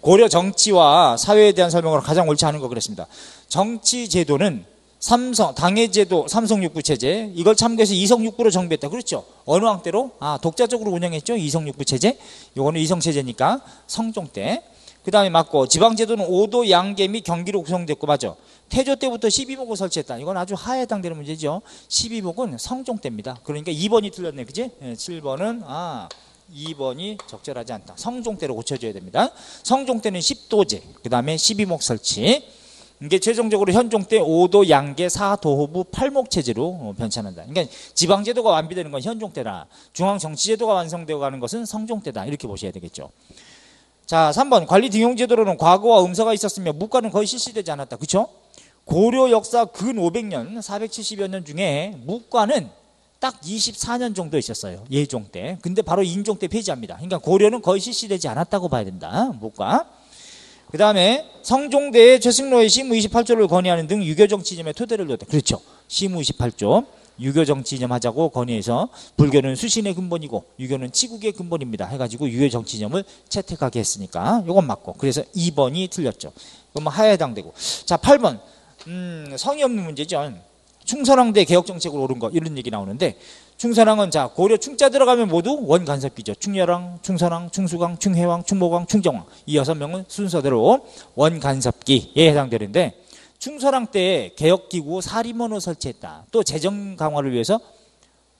고려 정치와 사회에 대한 설명으로 가장 옳지 않은 거 그랬습니다. 정치 제도는 삼성 당해 제도 삼성 육부 체제 이걸 참고해서 이성 육부로 정비했다. 그렇죠? 어느 왕 때로 아 독자적으로 운영했죠. 이성 육부 체제. 요거는 이성 체제니까 성종 때. 그 다음에 맞고 지방 제도는 오도 양계 및 경기로 구성됐고 맞죠? 태조 때부터 12목을 설치했다. 이건 아주 하에 해당되는 문제죠. 12목은 성종 때입니다. 그러니까 2번이 틀렸네. 그지? 예, 7번은 아 2번이 적절하지 않다. 성종 때로 고쳐줘야 됩니다. 성종 때는 10도제, 그 다음에 12목 설치. 이게 최종적으로 현종 때 5도 양계 4도호부 8목 체제로 어, 변천한다. 그러니까 지방 제도가 완비되는 건 현종 때다. 중앙 정치 제도가 완성되어 가는 것은 성종 때다. 이렇게 보셔야 되겠죠. 자, 3번 관리 등용 제도로는 과거와 음서가 있었으며 무과는 거의 실시되지 않았다. 그렇죠? 고려 역사 근 500년, 470여 년 중에 무과는 딱 24년 정도 있었어요. 예종 때. 근데 바로 인종 때 폐지합니다. 그러니까 고려는 거의 실시되지 않았다고 봐야 된다. 무과. 그 다음에 성종대의 최승로의 시무 28조를 건의하는 등 유교정치념에 토대를 뒀다. 그렇죠. 시무 28조. 유교 정치념 하자고 건의해서 불교는 수신의 근본이고 유교는 치국의 근본입니다. 해가지고 유교 정치념을 채택하게 했으니까 이건 맞고. 그래서 2번이 틀렸죠. 그럼 뭐 하에 해당되고. 자, 8번. 음, 성의 없는 문제죠. 충선왕대 개혁 정책으로 옳은 거 이런 얘기 나오는데 충선왕은 자 고려 충자 들어가면 모두 원간섭기죠. 충렬왕, 충선왕, 충수강, 충해왕, 충모강, 충정왕 이 여섯 명은 순서대로 원간섭기에 해당되는데 충선왕 때 개혁기구 사리문을 설치했다. 또 재정 강화를 위해서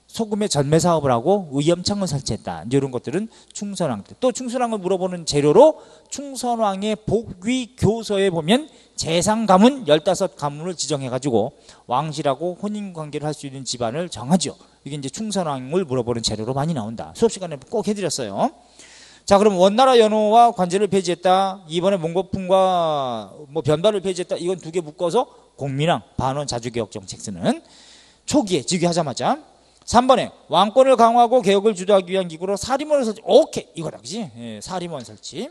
소금의 전매 사업을 하고 의염창을 설치했다. 이런 것들은 충선왕 때. 또 충선왕을 물어보는 재료로 충선왕의 복위 교서에 보면 재상 가문 15가문을 지정해 가지고 왕실하고 혼인 관계를 할 수 있는 집안을 정하죠. 이게 이제 충선왕을 물어보는 재료로 많이 나온다. 수업 시간에 꼭 해드렸어요. 자, 그럼 원나라 연호와 관제를 폐지했다. 이번에 몽고풍과 뭐 변발을 폐지했다. 이건 두 개 묶어서 공민왕 반원 자주개혁 정책 쓰는 초기에 즉위하자마자 3번에 왕권을 강화하고 개혁을 주도하기 위한 기구로 사림원을 설치. 오케이 이거다 그지? 예, 사림원 설치.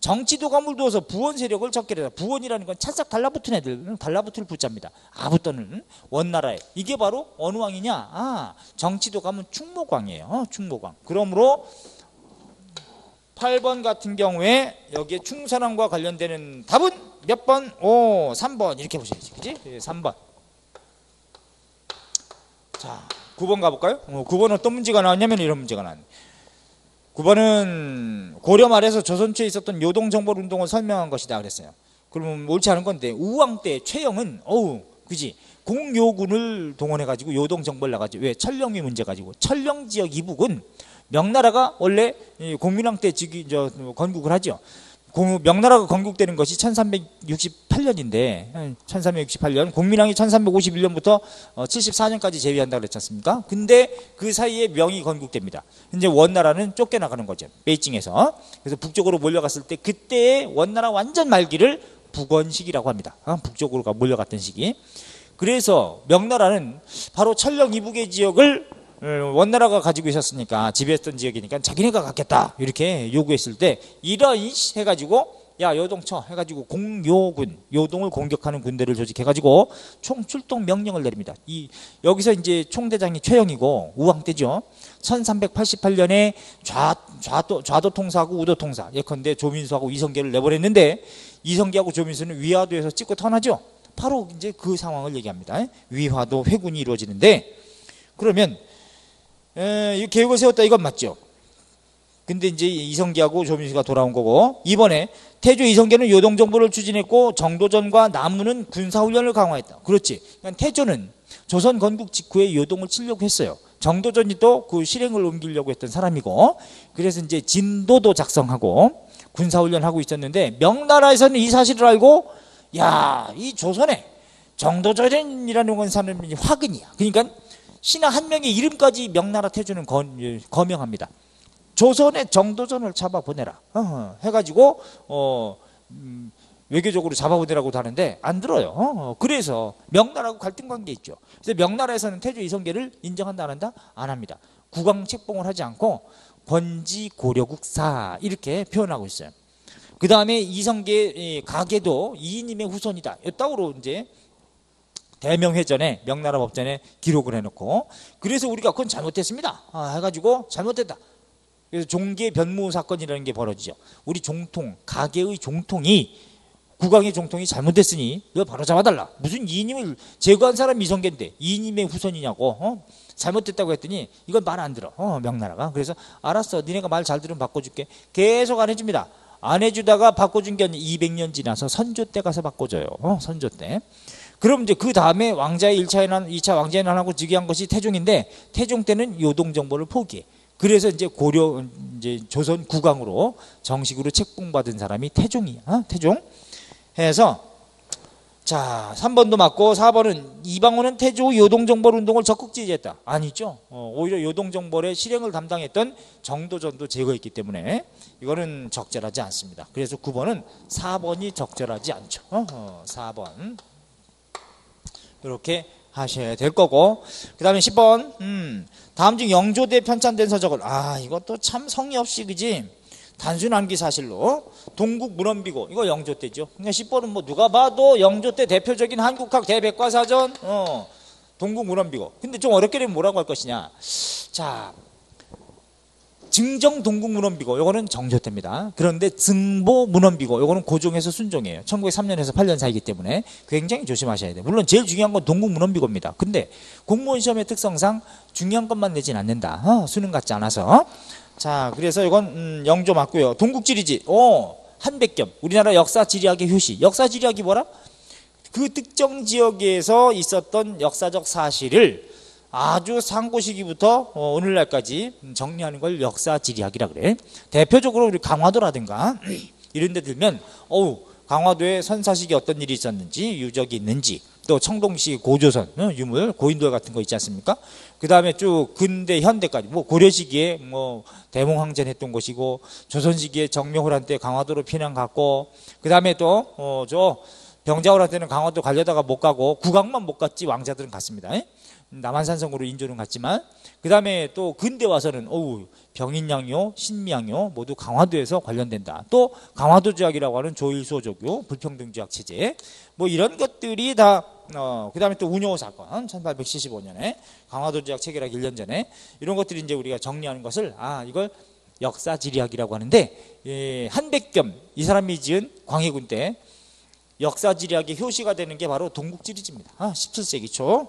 정치도감을 두어서 부원 세력을 적게해다 부원이라는 건 찰싹 달라붙은 애들, 달라붙을 부자입니다. 아부터는 원나라에 이게 바로 어느 왕이냐? 아, 정치도감은 충목왕이에요. 어, 충목왕. 그러므로 8번 같은 경우에 여기에 충선왕과 관련되는 답은 몇 번? 오, 3번 이렇게 보셔야지, 그지? 예, 3번. 자, 9번 가볼까요? 어, 9번은 어떤 문제가 나왔냐면 이런 문제가 나왔네. 9번은 고려 말에서 조선초에 있었던 요동정벌 운동을 설명한 것이다 그랬어요. 그러면 옳지 않은 건데 우왕 때 최영은 어우 그지 공요군을 동원해 가지고 요동정벌 나가지고 왜 천령미 문제 가지고 천령 지역 이북은 명나라가 원래 이 공민왕 때 즉위 저 건국을 하죠. 공- 명나라가 건국되는 것이 1368년인데 1368년 공민왕이 1351년부터 74년까지 재위한다 그랬지 않습니까? 근데 그 사이에 명이 건국됩니다. 이제 원나라는 쫓겨나가는 거죠. 베이징에서. 그래서 북쪽으로 몰려갔을 때 그때의 원나라 완전 말기를 북원시기라고 합니다. 아, 북쪽으로 몰려갔던 시기. 그래서 명나라는 바로 천령 이북의 지역을 어, 원나라가 가지고 있었으니까 지배했던 지역이니까 자기네가 갖겠다 이렇게 요구했을 때 이런 해가지고 야 요동쳐 해가지고 공요군 요동을 공격하는 군대를 조직해가지고 총 출동 명령을 내립니다. 이 여기서 이제 총대장이 최영이고 우왕 때죠. 1388년에 좌 좌도 좌도 통사하고 우도 통사 예컨대 조민수하고 이성계를 내보냈는데 이성계하고 조민수는 위화도에서 찍고 터나죠. 바로 이제 그 상황을 얘기합니다. 위화도 회군이 이루어지는데 그러면 에, 이 계획을 세웠다 이건 맞죠? 근데 이제 이성계하고 조민수가 돌아온 거고 이번에 태조 이성계는 요동 정보를 추진했고 정도전과 남문은 군사 훈련을 강화했다. 그렇지. 그러니까 태조는 조선 건국 직후에 요동을 치려고 했어요. 정도전이 또 그 실행을 옮기려고 했던 사람이고 그래서 이제 진도도 작성하고 군사 훈련하고 있었는데 명나라에서는 이 사실을 알고 야, 이 조선에 정도전이라는 건 사람이 화근이야. 그러니까 신하 한 명의 이름까지 명나라 태조는 거, 거명합니다. 조선의 정도전을 잡아보내라. 어, 해가지고 어, 음, 외교적으로 잡아보내라고도 하는데 안 들어요. 어, 그래서 명나라하고 갈등 관계 있죠. 그래서 명나라에서는 태조 이성계를 인정한다 안 한다? 안 합니다. 국왕 책봉을 하지 않고 권지 고려국사 이렇게 표현하고 있어요. 그 다음에 이성계 가계도 이인님의 후손이다. 이따구로 이제 대명회전에 명나라 법전에 기록을 해놓고 그래서 우리가 그건 잘못됐습니다. 아, 해가지고 잘못됐다. 그래서 종계 변무 사건이라는 게 벌어지죠. 우리 종통 가계의 종통이 국왕의 종통이 잘못됐으니 이거 바로 잡아달라. 무슨 이인님을 제거한 사람 이성계인데 이인님의 후손이냐고 어? 잘못됐다고 했더니 이건 말 안 들어. 어, 명나라가 그래서 알았어. 니네가 말 잘 들으면 바꿔줄게. 계속 안 해줍니다. 안 해주다가 바꿔준 게 200년 지나서 선조 때 가서 바꿔줘요. 어, 선조 때. 그럼 이제 그 다음에 왕자의 1차 연한, 2차 왕자의 난하고 즉위한 것이 태종인데 태종 때는 요동 정보를 포기해. 그래서 이제 고려 이제 조선 국왕으로 정식으로 책봉받은 사람이 태종이야. 어? 태종. 해서 자 3번도 맞고 4번은 이방원은 태조 요동정벌 운동을 적극 지지했다. 아니죠. 어, 오히려 요동정벌의 실행을 담당했던 정도전도 제거했기 때문에 이거는 적절하지 않습니다. 그래서 9번은 4번이 적절하지 않죠. 어, 4번 이렇게 하셔야 될 거고 그 다음에 10번 음, 다음 중 영조대 편찬된 서적을 아 이것도 참 성의 없이 그지 단순한 기사실로 동국 문헌비고 이거 영조 때죠. 그러니까 10번은 뭐 누가 봐도 영조 때 대표적인 한국학 대백과사전 어, 동국 문헌비고. 근데 좀 어렵게 되면 뭐라고 할 것이냐. 자, 증정 동국 문헌비고 이거는 정조 때입니다. 그런데 증보 문헌비고 이거는 고종에서 순종이에요. 1903년에서 8년 사이기 때문에 굉장히 조심하셔야 돼요. 물론 제일 중요한 건 동국 문헌비고입니다. 근데 공무원 시험의 특성상 중요한 것만 내진 않는다. 어, 수능 같지 않아서. 자, 그래서 이건 음, 영조 맞고요. 동국지리지. 어, 한백겸. 우리나라 역사 지리학의 효시. 역사 지리학이 뭐라? 그 특정 지역에서 있었던 역사적 사실을 아주 상고 시기부터 어, 오늘날까지 정리하는 걸 역사 지리학이라 그래. 대표적으로 우리 강화도라든가 이런 데 들면 어우, 강화도에 선사시기 어떤 일이 있었는지, 유적이 있는지, 또 청동시 고조선 어, 유물 고인돌 같은 거 있지 않습니까? 그 다음에 쭉 근대 현대까지 뭐 고려 시기에 뭐 대몽항전 했던 곳이고 조선 시기에 정명호란 때 강화도로 피난 갔고 그 다음에 또어저 병자호란 때는 강화도 가려다가 못 가고 국왕만 못 갔지 왕자들은 갔습니다. 에? 남한산성으로 인조는 갔지만 그 다음에 또 근대 와서는 어우 병인양요, 신미양요 모두 강화도에서 관련된다. 또 강화도 지역이라고 하는 조일소조교 불평등 지역 체제 뭐 이런 것들이 다 어, 그 다음에 또 운요 사건 1875년에 강화도 지역 체결하기 1년 전에 이런 것들이 이제 우리가 정리하는 것을 아 이걸 역사 지리학이라고 하는데 예, 한백겸 이 사람이 지은 광해군 때 역사 지리학의 효시가 되는 게 바로 동국지리지입니다. 아, 17세기 초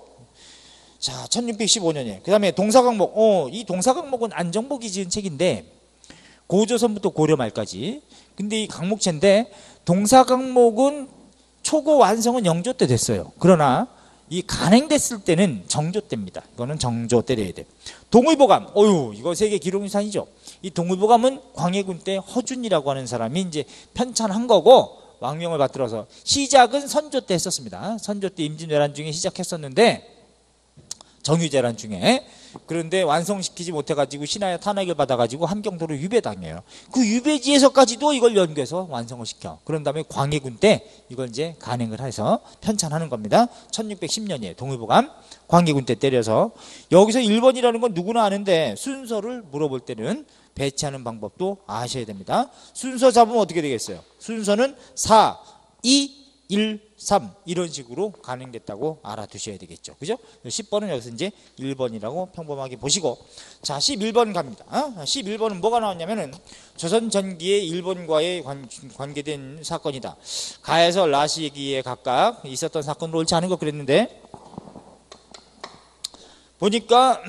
자, 1615년에. 그 다음에 동사강목. 어, 이 동사강목은 안정복이 지은 책인데, 고조선부터 고려 말까지. 근데 이 강목체인데, 동사강목은 초고 완성은 영조 때 됐어요. 그러나, 이 간행됐을 때는 정조 때입니다. 이거는 정조 때려야 돼. 동의보감. 어유 이거 세계 기록유산이죠. 이 동의보감은 광해군 때 허준이라고 하는 사람이 이제 편찬한 거고, 왕명을 받들어서 시작은 선조 때 했었습니다. 선조 때 임진왜란 중에 시작했었는데, 정유재란 중에 그런데 완성시키지 못해가지고 신하의 탄핵을 받아가지고 함경도로 유배당해요. 그 유배지에서까지도 이걸 연구해서 완성을 시켜. 그런 다음에 광해군 때 이걸 이제 간행을 해서 편찬하는 겁니다. 1610년이에요. 동의보감 광해군 때 때려서 여기서 1번이라는 건 누구나 아는데 순서를 물어볼 때는 배치하는 방법도 아셔야 됩니다. 순서 잡으면 어떻게 되겠어요? 순서는 4, 2, 1, 3 이런 식으로 가능됐다고 알아두셔야 되겠죠. 그죠? 10번은 여기서 이제 1번이라고 평범하게 보시고 자 11번 갑니다. 어? 11번은 뭐가 나왔냐면은 조선 전기의 일본과의 관, 관계된 사건이다. 가에서 라 시기에 각각 있었던 사건으로 옳지 않은 거 그랬는데 보니까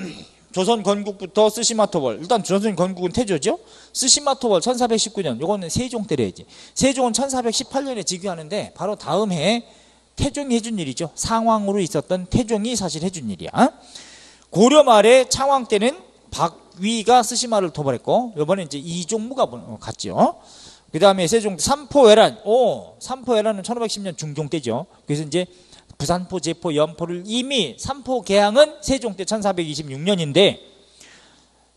조선 건국부터 스시마토벌. 일단 조선 건국은 태조죠? 스시마토벌 1419년. 요거는 세종 때려야지. 세종은 1418년에 즉위하는데 바로 다음 해에 태종이 해준 일이죠. 상황으로 있었던 태종이 사실 해준 일이야. 고려 말에 창왕 때는 박위가 스시마를 토벌했고 이번에 이제 이종무가 뭐, 갔죠. 그 다음에 세종 삼포외란 오 삼포외란은 1510년 중종 때죠. 그래서 이제 부산포, 제포, 연포를 이미 삼포 개항은 세종 때 1426년인데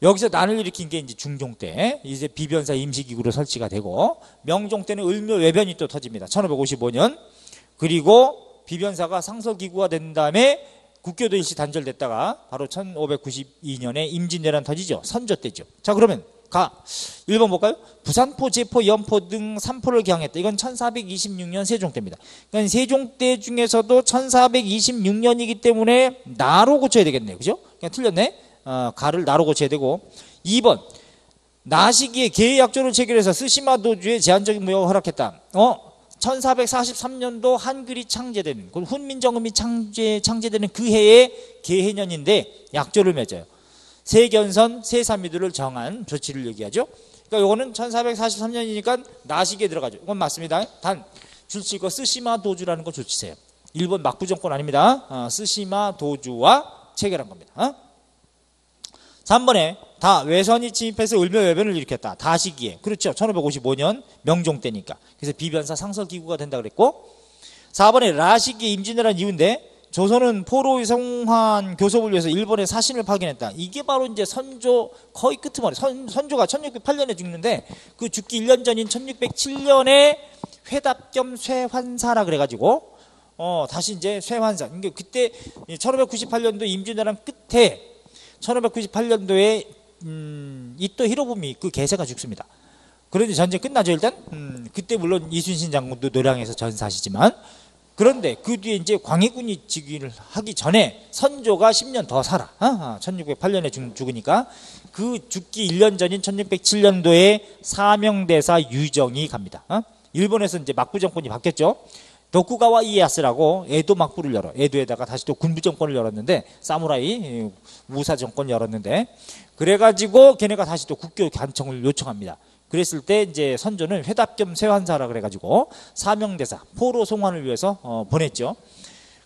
여기서 난을 일으킨 게 이제 중종 때 이제 비변사 임시기구로 설치가 되고 명종 때는 을묘 외변이 또 터집니다. 1555년 그리고 비변사가 상설기구가 된 다음에 국교도 일시 단절됐다가 바로 1592년에 임진왜란 터지죠. 선조 때죠. 자 그러면 가 1번 볼까요? 부산포, 제포, 연포 등 3포를 개항했다. 이건 1426년 세종 때입니다. 그러니까 세종 때 중에서도 1426년이기 때문에 나로 고쳐야 되겠네요. 그죠? 그냥 틀렸네. 어, 가를 나로 고쳐야 되고 2번 나시기에 계약조를 체결해서 스시마 도주에 제한적인 무역을 허락했다. 어? 1443년도 한글이 창제되는 그 훈민정음이 창제, 창제되는 그 해의 개해년인데 약조를 맺어요. 세견선, 세사미들을 정한 조치를 얘기하죠. 그러니까 요거는 1443년이니까 나시기에 들어가죠. 이건 맞습니다. 단 줄치고 스시마 도주라는 거 줄치세요. 일본 막부 정권 아닙니다. 어, 스시마 도주와 체결한 겁니다. 어? 3번에 다 외선이 침입해서 을묘 외변을 일으켰다. 다시기에. 그렇죠. 1555년 명종 때니까. 그래서 비변사 상설기구가 된다 그랬고 4번에 라시기 임진왜란 이후인데 조선은 포로의 성환 교섭을 위해서 일본의 사신을 파견했다. 이게 바로 이제 선조 거의 끄트머리. 선, 선조가 1608년에 죽는데 그 죽기 1년 전인 1607년에 회답 겸 쇠환사라 그래가지고 어 다시 이제 쇠환사. 그러니까 그때 1598년도 임진왜란 끝에 1598년도에 음, 이또 히로부미 그 개세가 죽습니다. 그런데 전쟁 끝나죠 일단. 음, 그때 물론 이순신 장군도 노량에서 전사하시지만 그런데 그 뒤에 이제 광해군이 즉위를 하기 전에 선조가 10년 더 살아. 어? 1608년에 죽, 으니까 그 죽기 1년 전인 1607년도에 사명대사 유정이 갑니다. 어? 일본에서 이제 막부 정권이 바뀌었죠. 도쿠가와 이에야스라고 에도 막부를 열어. 에도에다가 다시 또 군부 정권을 열었는데 사무라이 우사 정권을 열었는데 그래가지고 걔네가 다시 또 국교 간청을 요청합니다. 그랬을 때 이제 선조는 회답 겸 세환사라 그래가지고 사명대사 포로 송환을 위해서 어, 보냈죠.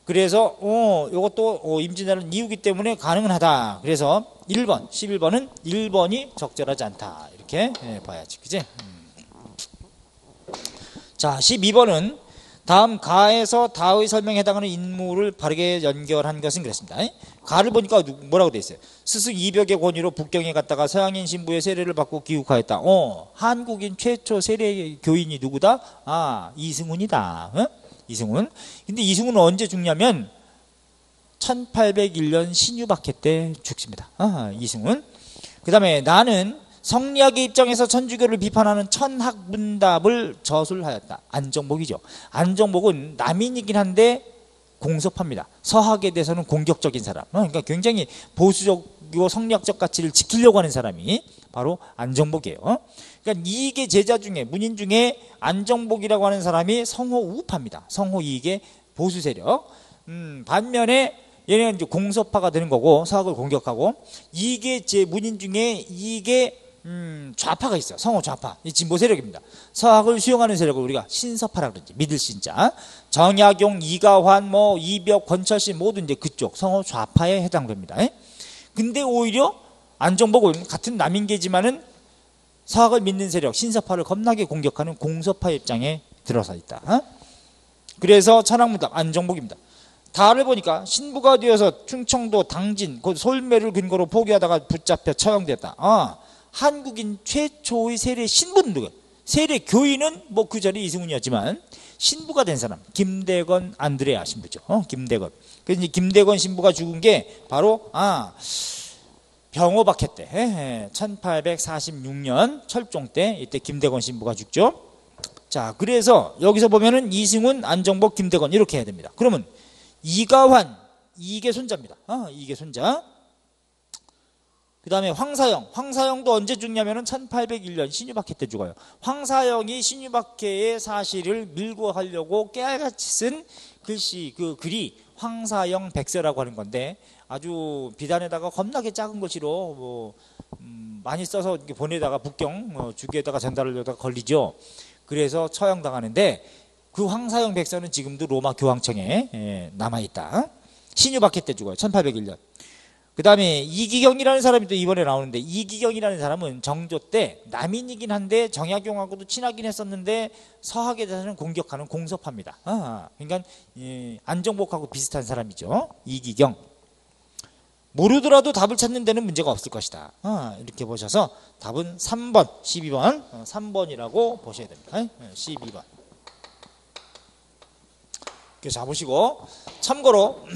그래서 어 이것도 어, 임진왜란 이후기 때문에 가능은 하다. 그래서 1번, 11번은 1번이 적절하지 않다. 이렇게 예, 봐야지. 그지? 음. 자, 12번은 다음 가에서 다의 설명에 해당하는 인물을 바르게 연결한 것은 그랬습니다. 가를 보니까 뭐라고 돼 있어요? 스승 이벽의 권위로 북경에 갔다가 서양인 신부의 세례를 받고 귀국하였다. 어, 한국인 최초 세례 교인이 누구다? 아, 이승훈이다. 어? 이승훈. 근데 이승훈은 언제 죽냐면 1801년 신유박해 때 죽습니다. 아, 이승훈. 그 다음에 나는 성리학의 입장에서 천주교를 비판하는 천학문답을 저술하였다. 안정복이죠. 안정복은 남인이긴 한데 공섭합니다. 서학에 대해서는 공격적인 사람. 어, 그러니까 굉장히 보수적이고 성리학적 가치를 지키려고 하는 사람이 바로 안정복이에요. 그러니까 이익의 제자 중에 문인 중에 안정복이라고 하는 사람이 성호 우파입니다. 성호 이익의 보수 세력. 음, 반면에 얘네는 이제 공섭파가 되는 거고 서학을 공격하고 이게 제 문인 중에 이게 음, 좌파가 있어요. 성호 좌파. 이 진보 세력입니다. 서학을 수용하는 세력을 우리가 신서파라 그러지. 믿을 신자. 정약용, 이가환, 뭐 이벽, 권철씨 모두 이제 그쪽 성호 좌파에 해당됩니다. 에? 근데 오히려 안정복은 같은 남인계지만은 서학을 믿는 세력, 신서파를 겁나게 공격하는 공서파 입장에 들어서 있다. 어? 그래서 천황문답 안정복입니다. 다를 보니까 신부가 되어서 충청도 당진, 그 솔매를 근거로 포기하다가 붙잡혀 처형됐다. 아, 한국인 최초의 세례 신부는 누구? 세례 교인은 뭐 그 자리 이승훈이었지만 신부가 된 사람 김대건 안드레아 신부죠. 어, 김대건. 그래서 김대건 신부가 죽은 게 바로 아 병호박해 때 1846년 철종 때 이때 김대건 신부가 죽죠. 자 그래서 여기서 보면은 이승훈 안정복 김대건 이렇게 해야 됩니다. 그러면 이가환 이게 손자입니다. 아, 이게 손자. 그 다음에 황사영. 황사영도 언제 죽냐면은 1801년 신유박해 때 죽어요. 황사영이 신유박해의 사실을 밀고 하려고 깨알같이 쓴 글씨, 그 글이 황사영 백서라고 하는 건데, 아주 비단에다가 겁나게 작은 것으로 뭐 음, 많이 써서 보내다가 북경 어, 주기에다가 전달하려다가 걸리죠. 그래서 처형당하는데 그 황사영 백서는 지금도 로마 교황청에 예, 남아 있다. 신유박해 때 죽어요. 1801년. 그 다음에 이기경이라는 사람이 또 이번에 나오는데 이기경이라는 사람은 정조 때 남인이긴 한데 정약용하고도 친하긴 했었는데 서학에 대해서는 공격하는 공섭합니다. 아, 그러니까 예, 안정복하고 비슷한 사람이죠. 이기경. 모르더라도 답을 찾는 데는 문제가 없을 것이다. 아, 이렇게 보셔서 답은 3번, 12번, 어, 3번이라고 보셔야 됩니다. 예, 12번. 이렇게 잡으시고 참고로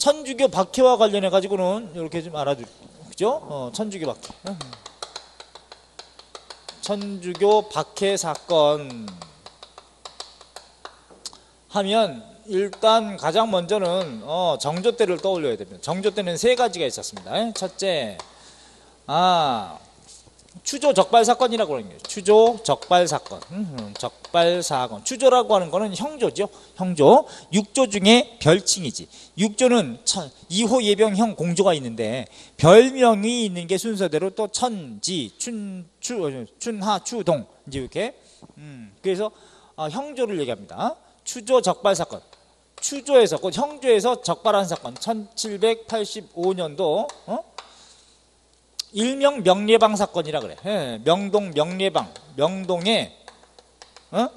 천주교 박해와 관련해 가지고는 이렇게 좀 알아두 그죠? 어, 천주교 박해. 어. 천주교 박해 사건 하면 일단 가장 먼저는 어, 정조 때를 떠올려야 됩니다. 정조 때는 세 가지가 있었습니다. 첫째, 아 추조 적발 사건이라고 하는 거예요. 추조 적발 사건. 음, 적발 사건. 추조라고 하는 거는 형조죠. 형조. 육조 중에 별칭이지. 육조는 천, 2호 예병 형 공조가 있는데 별명이 있는 게 순서대로 또 천지, 춘, 추, 춘하, 추동 이제 이렇게. 음, 그래서 어, 형조를 얘기합니다. 추조 적발 사건. 추조에서 곧 형조에서 적발한 사건. 1785년도 어? 일명 명례방 사건이라 그래. 예, 명동 명례방 명동에 어?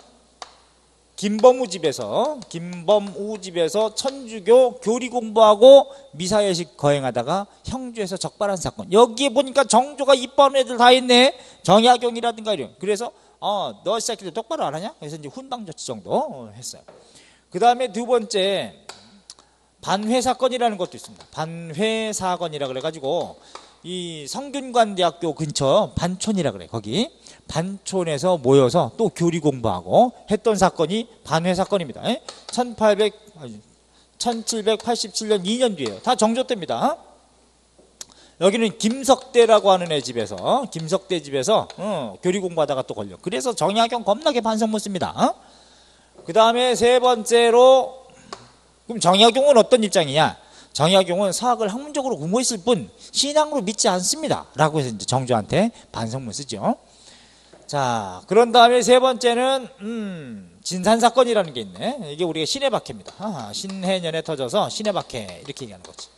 김범우 집에서 김범우 집에서 천주교 교리 공부하고 미사 예식 거행하다가 형주에서 적발한 사건. 여기에 보니까 정조가 이뻐하는 애들 다 있네. 정약용이라든가 이런. 그래서 어, 너 새끼들 똑바로 안 하냐? 그래서 이제 훈방 조치 정도 어, 했어요. 그 다음에 두 번째 반회 사건이라는 것도 있습니다. 반회 사건이라 그래 가지고 이 성균관대학교 근처 반촌이라 그래 거기 반촌에서 모여서 또 교리 공부하고 했던 사건이 반회 사건입니다. 1800 1787년 2년 뒤에요. 다 정조 때입니다. 여기는 김석대라고 하는 애 집에서 김석대 집에서 어, 교리 공부하다가 또 걸려. 그래서 정약용 겁나게 반성 못 씁니다. 어? 그 다음에 세 번째로 그럼 정약용은 어떤 입장이냐? 정약용은 사학을 학문적으로 공부했을 뿐 신앙으로 믿지 않습니다. 라고 해서 이제 정조한테 반성문 쓰죠. 자, 그런 다음에 세 번째는 음, 진산 사건이라는 게 있네. 이게 우리가 신해 박해입니다. 아, 신해년에 터져서 신해 박해 이렇게 얘기하는 거지.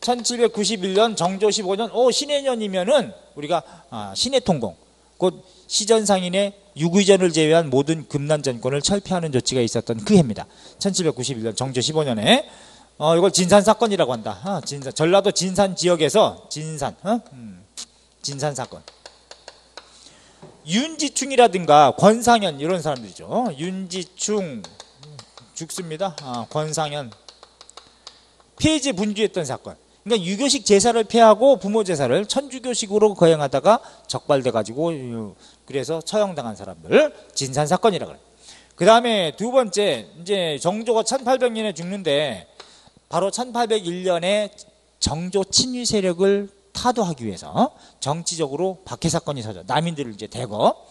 1791년 정조 15년 오 신해년이면은 우리가 아, 신해 통공 곧 시전상인의 유구이전을 제외한 모든 금난 전권을 철폐하는 조치가 있었던 그 해입니다. 1791년 정조 15년에 어, 이걸 진산 사건이라고 한다. 어, 진산 전라도 진산 지역에서 진산 어? 음, 진산 사건. 윤지충이라든가 권상현 이런 사람들이죠. 어, 윤지충 죽습니다. 아, 권상현 폐제 분주했던 사건. 그러니까 유교식 제사를 폐하고 부모 제사를 천주교식으로 거행하다가 적발돼 가지고 그래서 처형당한 사람들 진산 사건이라 그래. 그 다음에 두 번째 이제 정조가 1800년에 죽는데 바로 1801년에 정조 친위 세력을 타도하기 위해서 정치적으로 박해 사건이 터져. 남인들을 이제 대거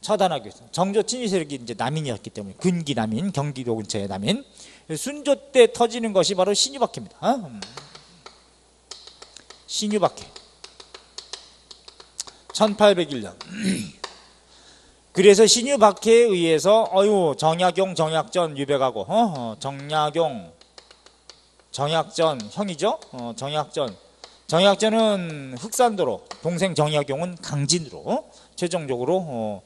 처단하기 위해서. 정조 친위 세력이 이제 남인이었기 때문에 근기 남인 경기도 근처의 남인 순조 때 터지는 것이 바로 신유박해입니다. 어? 신유박해. 1801년. 그래서 신유박해에 의해서 어유 정약용 정약전 유백하고 어, 정약용 정약전 형이죠. 어, 정약전. 정약전은 흑산도로, 동생 정약용은 강진으로 최종적으로 어,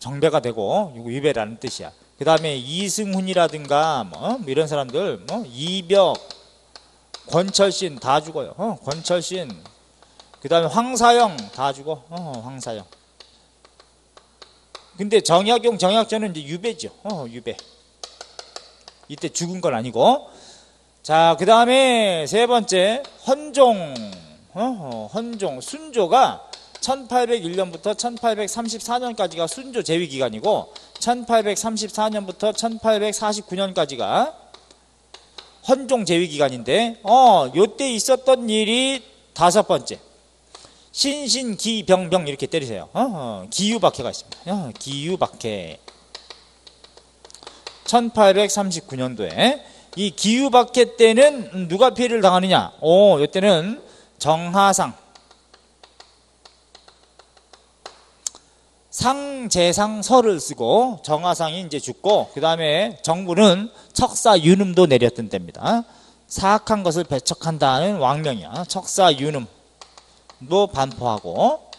정배가 되고 위배라는 뜻이야. 그 다음에 이승훈이라든가 뭐, 뭐 이런 사람들, 뭐 이벽, 권철신 다 죽어요. 어, 권철신. 그 다음에 황사영 다 죽어. 어, 황사영. 근데 정약용, 정약전은 이제 유배죠. 어, 유배. 이때 죽은 건 아니고 자, 그 다음에 세 번째, 헌종. 어, 헌종. 순조가 1801년부터 1834년까지가 순조 재위 기간이고 1834년부터 1849년까지가 헌종 재위 기간인데 어, 요때 있었던 일이 다섯 번째. 신신기병병 이렇게 때리세요. 어, 어, 기유박해가 있습니다. 어, 기유박해. 1839년도에 이 기후박해 때는 누가 피해를 당하느냐? 오, 이때는 정하상. 상재상설을 쓰고 정하상이 이제 죽고 그 다음에 정부는 척사윤음도 내렸던 때입니다. 사악한 것을 배척한다는 왕명이야. 척사윤음도 반포하고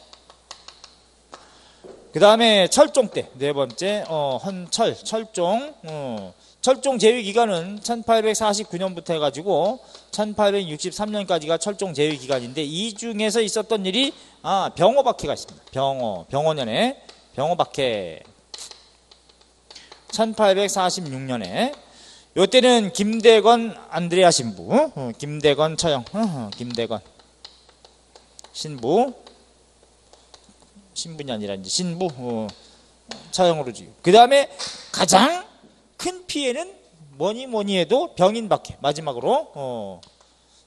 그 다음에 철종 때 네 번째 어, 헌철 철종 어, 철종 제위 기간은 1849년부터 해가지고 1863년까지가 철종 제위 기간인데 이 중에서 있었던 일이 아 병호 박해가 있습니다. 병호 병호년에 병호 박해 1846년에 요때는 김대건 안드레아 신부 어, 김대건 처형 어, 김대건 신부 신분이 아니라 이제 신부 어, 처형으로 지고 그 다음에 가장 큰 피해는 뭐니 뭐니 해도 병인 박해 마지막으로 어,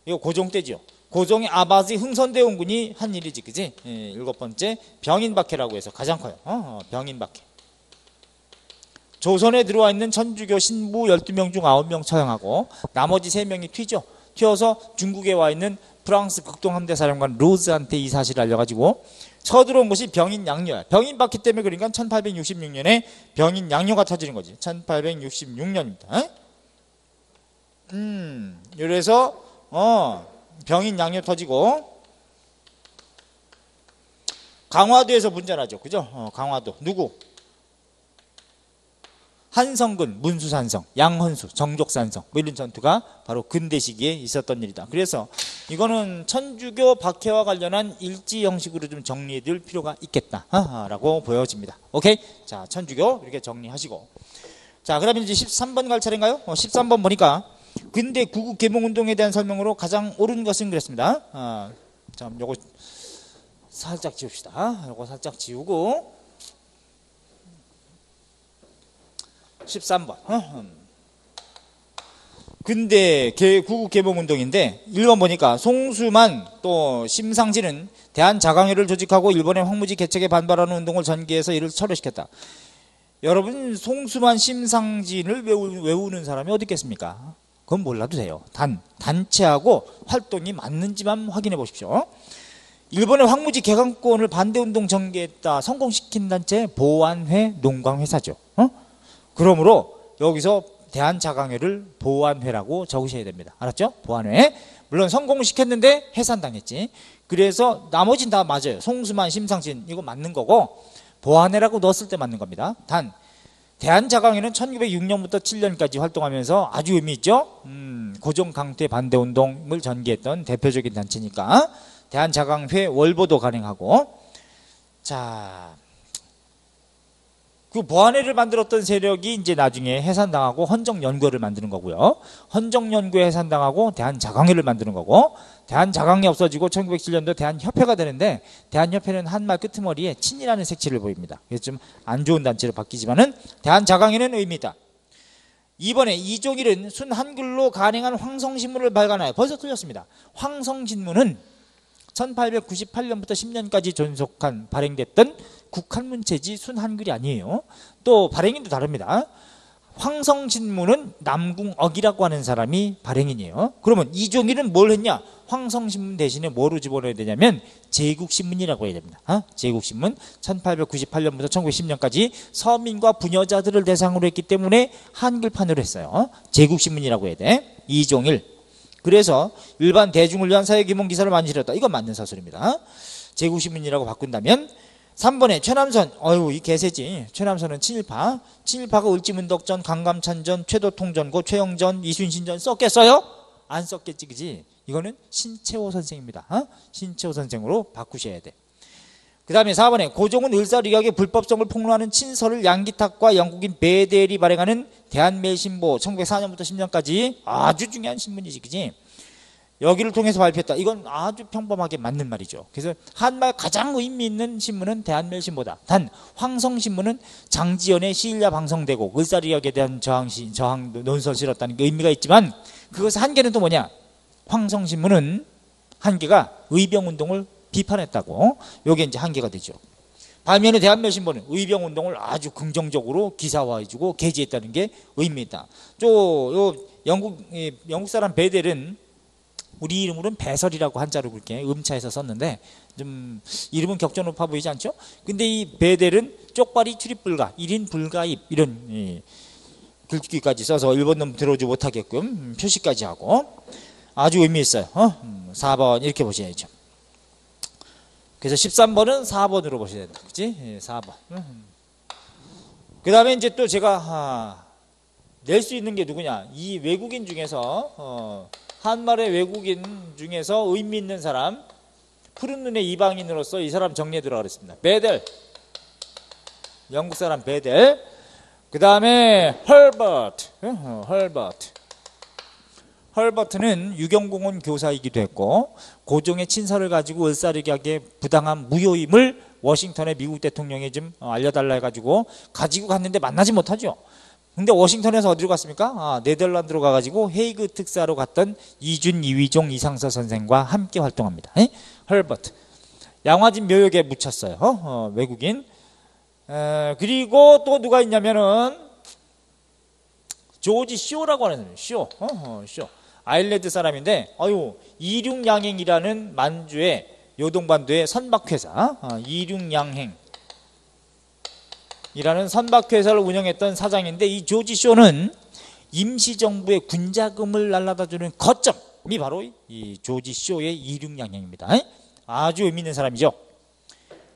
이거 고종 때죠. 고종의 아바지 흥선대원군이 한 일이지 그지? 예, 일곱 번째 병인 박해라고 해서 가장 커요. 어, 어, 병인 박해. 조선에 들어와 있는 천주교 신부 12명 중 9명 처형하고 나머지 3명이 튀죠. 튀어서 중국에 와 있는 프랑스 극동함대 사령관 로즈한테 이 사실을 알려가지고 쳐들어온 것이 병인 양녀야. 병인 박해 때문에 그러니까 1866년에 병인 양녀가 터지는 거지. 1866년입니다. 음, 그래서 어 병인 양녀 터지고 강화도에서 분전하죠. 그죠? 어, 강화도 누구? 한성근, 문수산성, 양헌수, 정족산성 뭐 이런 전투가 바로 근대 시기에 있었던 일이다. 그래서 이거는 천주교 박해와 관련한 일지 형식으로 좀 정리해 둘 필요가 있겠다라고 보여집니다. 오케이? 자, 천주교 이렇게 정리하시고 자, 그다음에 이제 13번 갈 차례인가요? 어, 13번 보니까 근대 구국 개몽 운동에 대한 설명으로 가장 옳은 것은 그랬습니다. 아, 자, 요거 살짝 지웁시다. 요거 살짝 지우고 13번. 근대 구국 개봉 운동인데 1번 보니까 송수만 또 심상진은 대한 자강회를 조직하고 일본의 황무지 개척에 반발하는 운동을 전개해서 이를 철회시켰다. 여러분 송수만 심상진을 외우, 는 사람이 어디 있겠습니까? 그건 몰라도 돼요. 단 단체하고 활동이 맞는지만 확인해 보십시오. 일본의 황무지 개강권을 반대 운동 전개했다 성공시킨 단체 보안회 농광회사죠. 어? 그러므로 여기서 대한자강회를 보안회라고 적으셔야 됩니다. 알았죠? 보안회. 물론 성공시켰는데 해산당했지. 그래서 나머진 다 맞아요. 송수만, 심상진 이거 맞는 거고 보안회라고 넣었을 때 맞는 겁니다. 단 대한자강회는 1906년부터 7년까지 활동하면서 아주 의미 있죠. 음, 고종 강퇴 반대 운동을 전개했던 대표적인 단체니까 대한자강회 월보도 가능하고 자. 그 보안회를 만들었던 세력이 이제 나중에 해산당하고 헌정연구회를 만드는 거고요. 헌정연구회 해산당하고 대한자강회를 만드는 거고 대한자강회 없어지고 1907년도 대한협회가 되는데 대한협회는 한말 끄트머리에 친이라는 색칠을 보입니다. 그래서 좀 안 좋은 단체로 바뀌지만은 대한자강회는 의미다. 이번에 이종일은 순 한글로 가능한 황성신문을 발간하여 벌써 틀렸습니다. 황성신문은 1898년부터 10년까지 존속한 발행됐던 국한문체지 순한글이 아니에요. 또 발행인도 다릅니다. 황성신문은 남궁억이라고 하는 사람이 발행인이에요. 그러면 이종일은 뭘 했냐? 황성신문 대신에 뭐로 집어넣어야 되냐면 제국신문이라고 해야 됩니다. 어? 제국신문 1898년부터 1910년까지 서민과 부녀자들을 대상으로 했기 때문에 한글판으로 했어요. 어? 제국신문이라고 해야 돼. 이종일. 그래서 일반 대중을 위한 사회기문 기사를 많이 실었다. 이건 맞는 사설입니다. 제국신문이라고 바꾼다면 3번에 최남선, 어유 이 개새지. 최남선은 친일파. 친일파가 을지문덕전, 강감찬전, 최도통전고, 최영전, 이순신전 썼겠어요? 안 썼겠지, 그지? 이거는 신채호 선생입니다. 어? 신채호 선생으로 바꾸셔야 돼. 그 다음에 4번에 고종은 을사리학의 불법성을 폭로하는 친서를 양기탁과 영국인 베델이 발행하는 대한매일신보 1904년부터 10년까지 아주 중요한 신문이지, 그지? 여기를 통해서 발표했다. 이건 아주 평범하게 맞는 말이죠. 그래서 한말 가장 의미 있는 신문은 대한멜신보다 단 황성신문은 장지연의 시일야 방송되고 을사리역에 대한 저항 시, 저항 논설 실었다는 게 의미가 있지만 그것의 한계는 또 뭐냐? 황성신문은 한계가 의병운동을 비판했다고. 요게 이제 한계가 되죠. 반면에 대한매신본은 의병 운동을 아주 긍정적으로 기사화해주고 게재했다는 게 의미입니다. 저 영국 이, 영국 사람 베델은 우리 이름으로는 배설이라고 한자로 그렇게 음차해서 썼는데 좀 이름은 격전 높아 보이지 않죠? 근데 이 베델은 쪽발이 출입 불가, 1인 불가입 이런 예, 글귀까지 써서 일본 놈 들어오지 못하게끔 음, 표시까지 하고 아주 의미 있어요. 어? 음, 4번 이렇게 보셔야죠. 그래서 13번은 4번으로 보셔야 된다. 그치? 예, 4번. 그 다음에 이제 또 제가 아, 낼수 있는 게 누구냐? 이 외국인 중에서 어, 한말의 외국인 중에서 의미 있는 사람 푸른 눈의 이방인으로서 이 사람 정리해 두라 그랬습니다. 베델 영국 사람 베델 그 다음에 헐버트 어, 헐버트 헐버트는 유경공원 교사이기도 했고 고종의 친서를 가지고 을사르기하게 부당한 무효임을 워싱턴의 미국 대통령에 좀 어, 알려달라 해가지고 가지고 갔는데 만나지 못하죠. 근데 워싱턴에서 어디로 갔습니까? 아, 네덜란드로 가가지고 헤이그 특사로 갔던 이준 이위종 이상서 선생과 함께 활동합니다. 에? 헐버트 양화진 묘역에 묻혔어요. 어? 어, 외국인. 에, 그리고 또 누가 있냐면은 조지 쇼라고 하는 사람, 쇼, 어, 어, 쇼. 아일랜드 사람인데, 아유 이륙양행이라는 만주의 요동반도의 선박회사, 어, 이륙양행. 이라는 선박회사를 운영했던 사장인데 이 조지 쇼는 임시정부의 군자금을 날라다주는 거점이 바로 이 조지 쇼의 이륙양행입니다. 아주 의미 있는 사람이죠.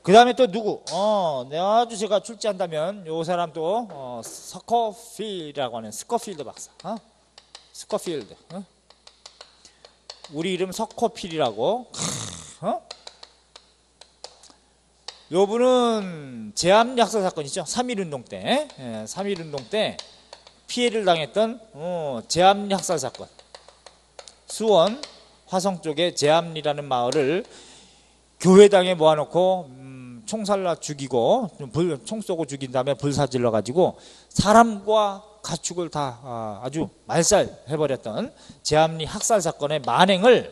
그 다음에 또 누구? 어, 네, 아주 제가 출제한다면 요 사람도 어, 석호필이라고 하는 스커필드 박사. 어? 스커필드. 어? 우리 이름 석호필이라고. 어? 요 분은 제암약사 사건이죠. 3.1운동 때. 예, 3.1운동 때 피해를 당했던 어, 제암약사 사건. 수원 화성 쪽에 제암리라는 마을을 교회당에 모아놓고 음, 총살라 죽이고 불, 총 쏘고 죽인 다음에 불사질러 가지고 사람과 가축을 다 아, 아주 말살해버렸던 제암리 학살 사건의 만행을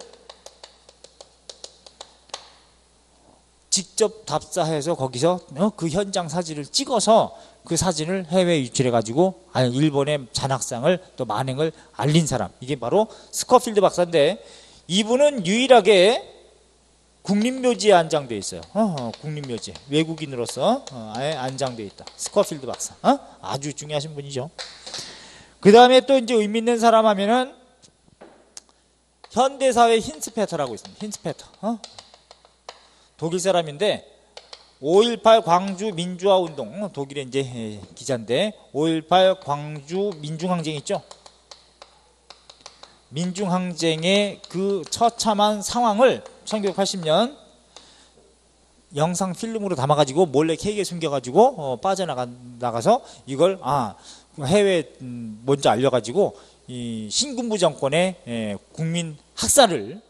직접 답사해서 거기서 어, 그 현장 사진을 찍어서 그 사진을 해외 유출해 가지고 일본의 잔학상을 또 만행을 알린 사람. 이게 바로 스커필드 박사인데 이분은 유일하게 국립묘지에 안장돼 있어요. 어, 어, 국립묘지 외국인으로서 어, 아예 안장돼 있다. 스커필드 박사 어? 아주 중요하신 분이죠. 그 다음에 또 이제 의미 있는 사람 하면은 현대사회 힌스페터라고 있습니다. 힌스페터. 어? 독일 사람인데 5.18 광주 민주화 운동 독일의 이제 기자인데 5.18 광주 민중항쟁 있죠? 민중항쟁의 그 처참한 상황을 1980년 영상 필름으로 담아가지고 몰래 케이크에 숨겨가지고 어, 빠져나가 나가서 이걸 아 해외 음, 먼저 알려가지고 이 신군부 정권의 예, 국민 학살을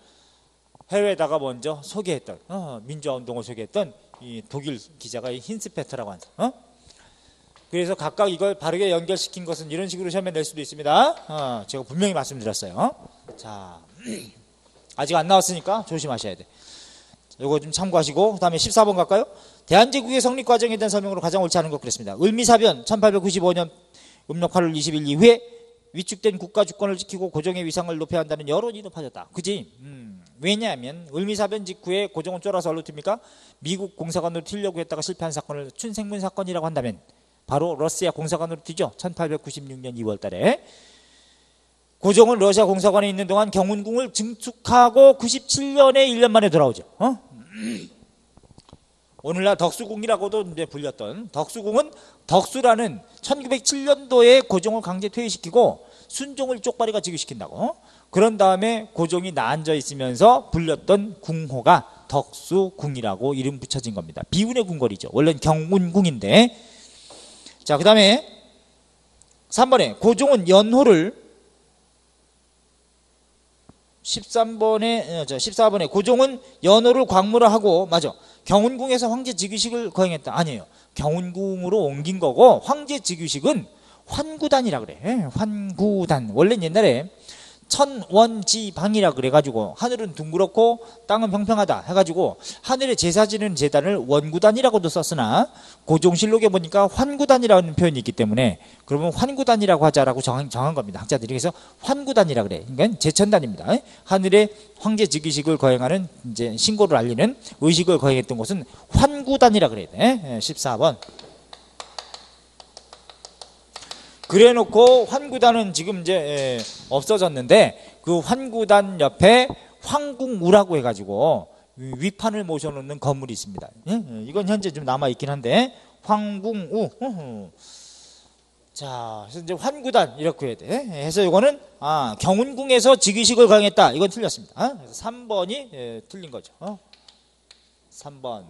해외에다가 먼저 소개했던 어, 민주화 운동을 소개했던 이 독일 기자가 힌스페터라고 한다. 어? 그래서 각각 이걸 바르게 연결시킨 것은 이런 식으로 시험에 낼 수도 있습니다. 어, 제가 분명히 말씀드렸어요. 자, 아직 안 나왔으니까 조심하셔야 돼. 이거 좀 참고하시고 그다음에 14번 갈까요? 대한제국의 성립 과정에 대한 설명으로 가장 옳지 않은 것 그랬습니다. 을미사변 1895년 음력 8월 20일 이후에 위축된 국가 주권을 지키고 고종의 위상을 높여야 한다는 여론이 높아졌다. 그지? 음, 왜냐하면 을미사변 직후에 고종은 쫄아서 얼로 틉니까? 미국 공사관으로 튀려고 했다가 실패한 사건을 춘생문 사건이라고 한다면 바로 러시아 공사관으로 튀죠. 1896년 2월 달에. 고종은 러시아 공사관에 있는 동안 경운궁을 증축하고 97년에 1년 만에 돌아오죠. 어? 오늘날 덕수궁이라고도 이제 불렸던 덕수궁은 덕수라는 1907년도에 고종을 강제 퇴위시키고 순종을 쪽발이가 즉위시킨다고. 어? 그런 다음에 고종이 나앉아 있으면서 불렸던 궁호가 덕수궁이라고 이름 붙여진 겁니다. 비운의 궁궐이죠. 원래는 경운궁인데. 자, 그 다음에 3번에 고종은 연호를 13번에, 저 14번에 고종은 연호를 광무라하고, 맞아. 경운궁에서 황제 즉위식을 거행했다. 아니에요. 경운궁으로 옮긴 거고, 황제 즉위식은 환구단이라 그래. 환구단. 원래 옛날에 천원지방이라 그래가지고 하늘은 둥그렇고 땅은 평평하다 해가지고 하늘에 제사 지는 재단을 원구단이라고도 썼으나 고종실록에 보니까 환구단이라는 표현이 있기 때문에 그러면 환구단이라고 하자라고 정한, 정한 겁니다. 학자들이 그래서 환구단이라 그래. 그러니까 제천단입니다. 하늘에 황제 즉위식을 거행하는 이제 신고를 알리는 의식을 거행했던 곳은 환구단이라 그래야 돼. 14번. 그래 놓고 환구단은 지금 이제 예, 없어졌는데 그 환구단 옆에 황궁우라고 해가지고 위판을 모셔놓는 건물이 있습니다. 예? 예, 이건 현재 좀 남아 있긴 한데 황궁우. 자, 그래서 이제 환구단 이렇게 해야 돼. 해서 이거는 아, 경운궁에서 즉위식을 강했다. 이건 틀렸습니다. 어? 그래서 3번이 예, 틀린 거죠. 어? 3번.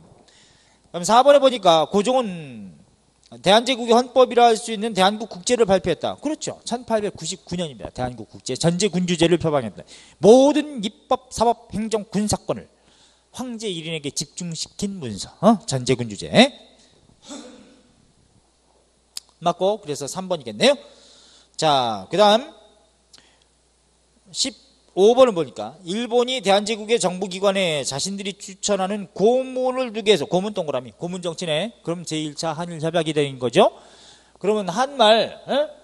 그럼 4번에 보니까 고종은 대한제국의 헌법이라 할 수 있는 대한국 국제를 발표했다. 그렇죠. 1899년입니다. 대한국 국제 전제 군주제를 표방했다. 모든 입법, 사법, 행정, 군사권을 황제 1인에게 집중시킨 문서. 어? 전제 군주제. 맞고 그래서 3번이겠네요. 자, 그다음 15번을 보니까 일본이 대한제국의 정부기관에 자신들이 추천하는 고문을 두게 해서 고문 동그라미 고문 정치네. 그럼 제1차 한일 협약이 된 거죠? 그러면 한말 에?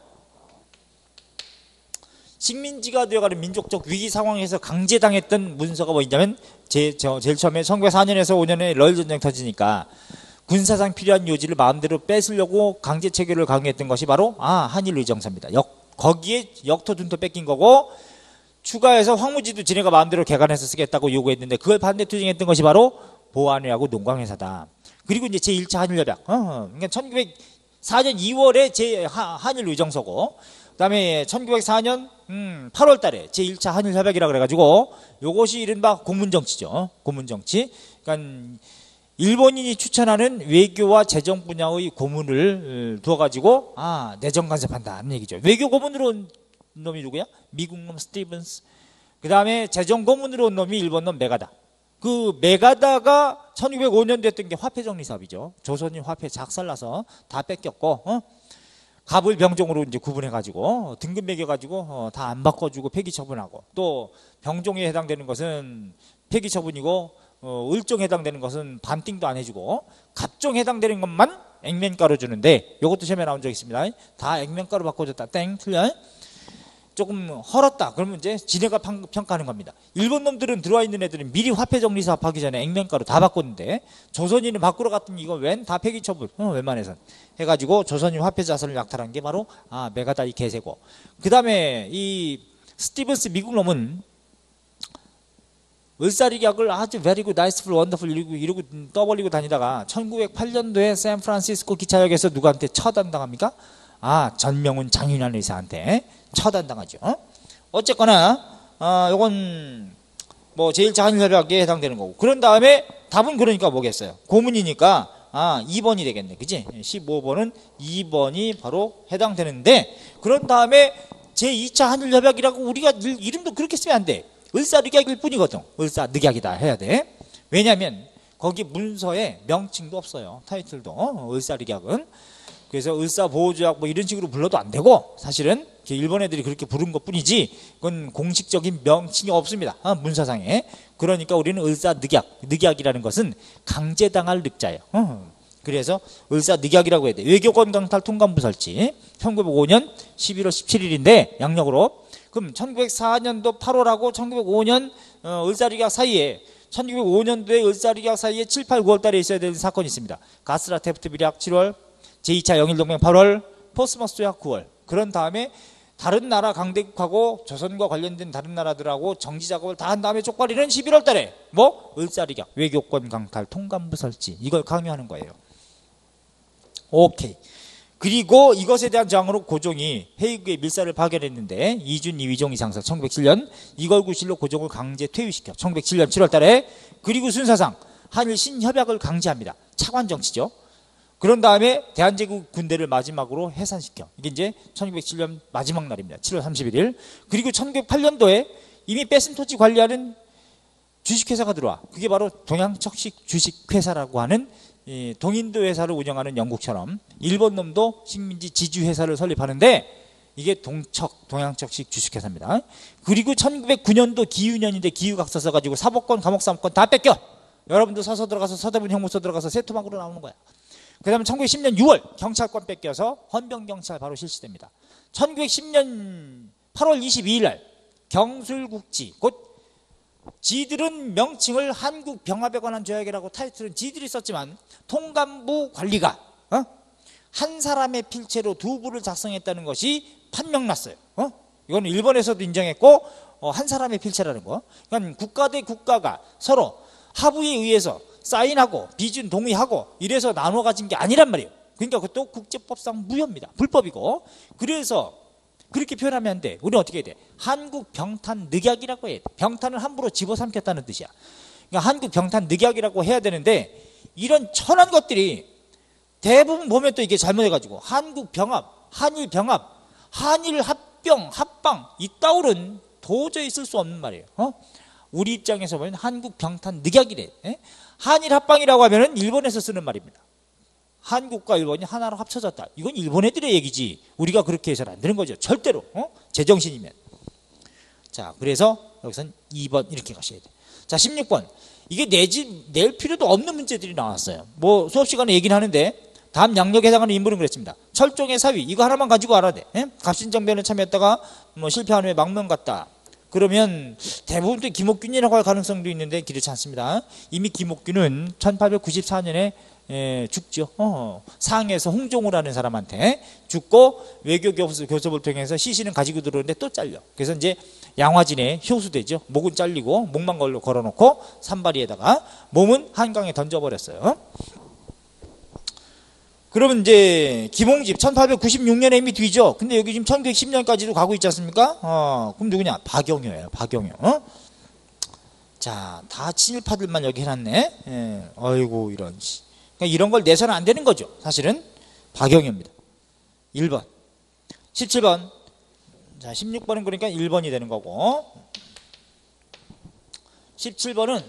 식민지가 되어가는 민족적 위기 상황에서 강제당했던 문서가 뭐 있냐면 제, 저, 제일 처음에 1904년에서 5년에 러일 전쟁 터지니까 군사상 필요한 요지를 마음대로 뺏으려고 강제 체결을 강요했던 것이 바로 아 한일 의정서입니다. 역, 거기에 역토 둔토 뺏긴 거고 추가해서 황무지도 지네가 마음대로 개간해서 쓰겠다고 요구했는데 그걸 반대 투쟁했던 것이 바로 보안회하고 농광회사다. 그리고 이제 제1차 한일협약. 어, 그러니까 1904년 2월에 제 한일 의정서고 그다음에 1904년 음, 8월 달에 제1차 한일 협약이라 그래 가지고 요것이 이른바 고문 정치죠. 고문 정치. 그러니까 일본인이 추천하는 외교와 재정 분야의 고문을 어, 두어 가지고 아, 내정 간섭한다는 얘기죠. 외교 고문으로 놈이 누구야? 미국 놈 스티븐스. 그 다음에 재정 고문으로 온 놈이 일본 놈 메가다. 그 메가다가 1905년 됐던 게 화폐 정리 사업이죠. 조선인 화폐 작살나서 다 뺏겼고, 어? 갑을 병종으로 이제 구분해가지고 등급 매겨가지고 어, 다 안 바꿔주고 폐기 처분하고 또 병종에 해당되는 것은 폐기 처분이고 어, 을종에 해당되는 것은 반띵도 안 해주고 갑종에 해당되는 것만 액면가로 주는데 이것도 시험에 나온 적 있습니다. 다 액면가로 바꿔줬다. 땡 틀려. 조금 헐었다. 그러면 이제 지네가 평가하는 겁니다. 일본 놈들은 들어와 있는 애들은 미리 화폐 정리 사업하기 전에 액면가로 다 바꿨는데 조선인은 바꾸러 갔더니 이거 웬다 폐기 처분. 어, 웬만해선 해가지고 조선인 화폐 자산을 약탈한 게 바로 아 메가다이 개세고. 그 다음에 이 스티븐스 미국 놈은 을사리 격을 아주 베리고 나이스풀 원더풀 이러고, 이러고 떠벌리고 다니다가 1908년도에 샌프란시스코 기차역에서 누구한테 처단당합니까? 아 전명훈 장윤환 의사한테 처단당하죠. 어? 쨌거나 어, 이건 뭐 제1차 한일협약에 해당되는 거고 그런 다음에 답은 그러니까 뭐겠어요. 고문이니까 아 2번이 되겠네. 그지? 15번은 2번이 바로 해당되는데 그런 다음에 제2차 한일협약이라고 우리가 이름도 그렇게 쓰면 안 돼. 을사늑약일 뿐이거든. 을사늑약이다 해야 돼. 왜냐하면 거기 문서에 명칭도 없어요. 타이틀도 어, 을사늑약은 그래서 을사보호조약 뭐 이런 식으로 불러도 안 되고 사실은 일본 애들이 그렇게 부른 것 뿐이지 그건 공식적인 명칭이 없습니다. 어, 문서상에. 그러니까 우리는 을사늑약, 늑약이라는 것은 강제당할 늑자예요. 어. 그래서 을사늑약이라고 해야 돼. 외교권 강탈 통감부 설치. 1905년 11월 17일인데 양력으로 그럼 1904년도 8월하고 1905년 어, 을사늑약 사이에 1905년도에 을사늑약 사이에 7, 8, 9월 달에 있어야 되는 사건이 있습니다. 가쓰라 태프트 밀약 7월 제2차 영일동맹 8월, 포츠머스 조약 9월. 그런 다음에 다른 나라 강대국하고 조선과 관련된 다른 나라들하고 정지 작업을 다 한 다음에 쪽발이는 11월 달에 뭐? 을사늑약, 외교권 강탈, 통감부 설치 이걸 강요하는 거예요. 오케이. 그리고 이것에 대한 항의로 고종이 헤이그의 밀사를 파견했는데 이준 이위종 이상설 1907년 이걸 구실로 고종을 강제 퇴위시켜 1907년 7월 달에 그리고 순사상 한일 신협약을 강제합니다. 차관 정치죠. 그런 다음에 대한제국 군대를 마지막으로 해산시켜. 이게 이제 1907년 마지막 날입니다. 7월 31일. 그리고 1908년도에 이미 뺏은 토지 관리하는 주식회사가 들어와. 그게 바로 동양척식 주식회사라고 하는 동인도 회사를 운영하는 영국처럼 일본 놈도 식민지 지주회사를 설립하는데 이게 동척 동양척식 주식회사입니다. 그리고 1909년도 기유년인데 기유각서 써가지고 사법권, 감옥사무권 다 뺏겨. 여러분도 서서 들어가서 서대문 형무소 들어가서 세토막으로 나오는 거야. 그 다음에 1910년 6월 경찰권 뺏겨서 헌병경찰 바로 실시됩니다. 1910년 8월 22일 날 경술국지 곧 지들은 명칭을 한국병합에 관한 조약이라고 타이틀은 지들이 썼지만 통감부 관리가 어? 한 사람의 필체로 두 부를 작성했다는 것이 판명났어요. 어? 이거는 일본에서도 인정했고 어, 한 사람의 필체라는 거. 그러니까 국가 대 국가가 서로 하부에 의해서 사인하고 비준 동의하고 이래서 나눠 가진 게 아니란 말이에요. 그러니까 그것도 국제법상 무효입니다. 불법이고. 그래서 그렇게 표현하면 안 돼. 우리는 어떻게 해야 돼? 한국 병탄 늑약이라고 해야 돼. 병탄을 함부로 집어삼켰다는 뜻이야. 그러니까 한국 병탄 늑약이라고 해야 되는데 이런 천한 것들이 대부분 보면 또 이게 잘못해가지고 한국 병합, 한일 병합, 한일 합병, 합방 이따울은 도저히 쓸 수 없는 말이에요. 어? 우리 입장에서 보면 한국 병탄 늑약이래. 에? 한일 합방이라고 하면은 일본에서 쓰는 말입니다. 한국과 일본이 하나로 합쳐졌다. 이건 일본 애들의 얘기지. 우리가 그렇게 해서는 안 되는 거죠. 절대로. 어? 제정신이면. 자, 그래서 여기선 2번 이렇게 가셔야 돼. 자, 16번. 이게 내지, 낼 필요도 없는 문제들이 나왔어요. 뭐 수업 시간에 얘기는 하는데 다음 양력에 해당하는 인물은 그랬습니다. 철종의 사위. 이거 하나만 가지고 알아야 돼. 예? 갑신정변에 참여했다가 뭐 실패한 후에 망명 갔다. 그러면 대부분 또 김옥균이라고 할 가능성도 있는데 그렇지 않습니다. 이미 김옥균은 1894년에 예, 죽죠. 어, 상에서 홍종우라는 사람한테 죽고 외교 교섭, 교섭을 통해서 시신은 가지고 들어오는데 또 잘려. 그래서 이제 양화진에 효수되죠. 목은 잘리고 목만 걸로 걸어놓고 산바리에다가 몸은 한강에 던져버렸어요. 그러면 이제 김홍집 1896년에 이미 뒤죠. 근데 여기 지금 1910년까지도 가고 있지 않습니까? 어, 그럼 누구냐? 박영효예요. 박영효. 어? 자, 다 친일파들만 여기 해놨네. 예, 아이고 이런. 그러니까 이런 걸 내서는 안 되는 거죠. 사실은 박영효입니다. 1번. 17번. 자, 16번은 그러니까 1번이 되는 거고. 17번은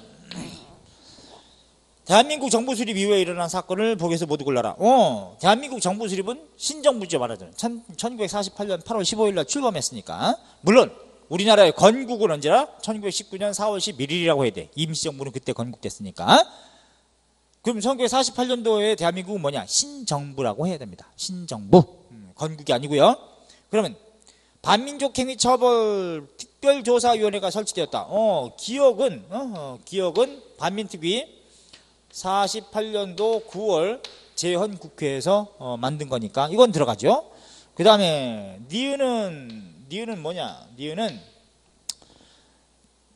대한민국 정부 수립 이후에 일어난 사건을 보기에서 모두 골라라. 어, 대한민국 정부 수립은 신정부죠 말하자면 1948년 8월 15일 날 출범했으니까 물론 우리나라의 건국은 언제라? 1919년 4월 11일이라고 해야 돼. 임시정부는 그때 건국됐으니까. 그럼 1948년도에 대한민국은 뭐냐? 신정부라고 해야 됩니다. 신정부. 음, 건국이 아니고요. 그러면 반민족 행위 처벌 특별조사위원회가 설치되었다. 어, 기억은 어, 어 기억은 반민특위 48년도 9월 재헌 국회에서 어, 만든 거니까 이건 들어가죠. 그 다음에 니은은 니은은 뭐냐? 니은은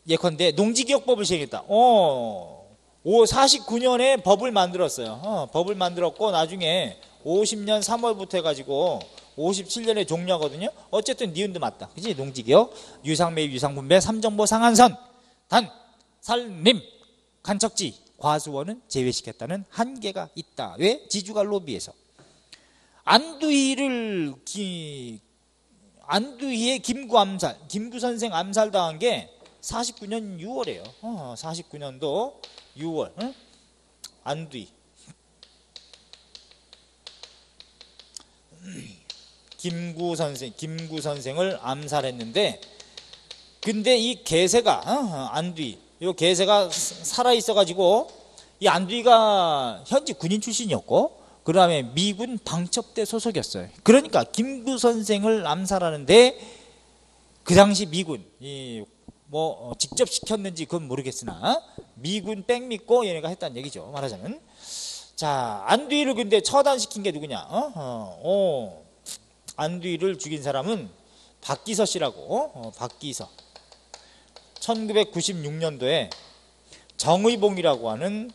예컨대 농지기억법을 시행했다. 어, 49년에 법을 만들었어요. 어, 법을 만들었고 나중에 50년 3월부터 해가지고 57년에 종료하거든요. 어쨌든 니은도 맞다. 그지? 농지기억, 유상매, 유상분배, 삼정보 상한선, 단, 살림, 간척지, 과수원은 제외시켰다는 한계가 있다. 왜? 지주가 로비에서. 안두희를 기, 안두희의 김구 암살, 김구 선생 암살당한 게 49년 6월이에요. 어, 49년도 6월. 응? 안두희. 김구 선생, 김구 선생을 암살했는데, 근데 이 개세가, 어, 안두희, 이 개새가 살아 있어가지고 이 안두희가 현지 군인 출신이었고 그 다음에 미군 방첩대 소속이었어요. 그러니까 김구 선생을 암살하는데 그 당시 미군 이뭐 어, 직접 시켰는지 그건 모르겠으나 미군 백 믿고 얘네가 했다는 얘기죠. 말하자면 자 안두희를 근데 처단시킨 게 누구냐? 어? 어, 어. 안두희를 죽인 사람은 박기서 씨라고 어, 박기서 1996년도에 정의봉이라고 하는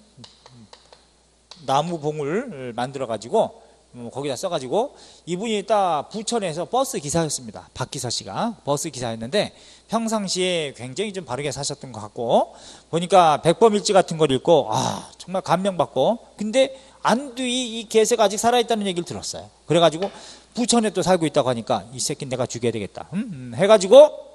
나무봉을 만들어 가지고 음, 거기다 써가지고 이분이 딱 부천에서 버스 기사였습니다. 박기사 씨가 버스 기사였는데 평상시에 굉장히 좀 바르게 사셨던 것 같고 보니까 백범일지 같은 걸 읽고 아 정말 감명받고 근데 안두이 이 개새가 아직 살아있다는 얘기를 들었어요. 그래가지고 부천에 또 살고 있다고 하니까 이 새끼 내가 죽여야 되겠다. 음, 음, 해가지고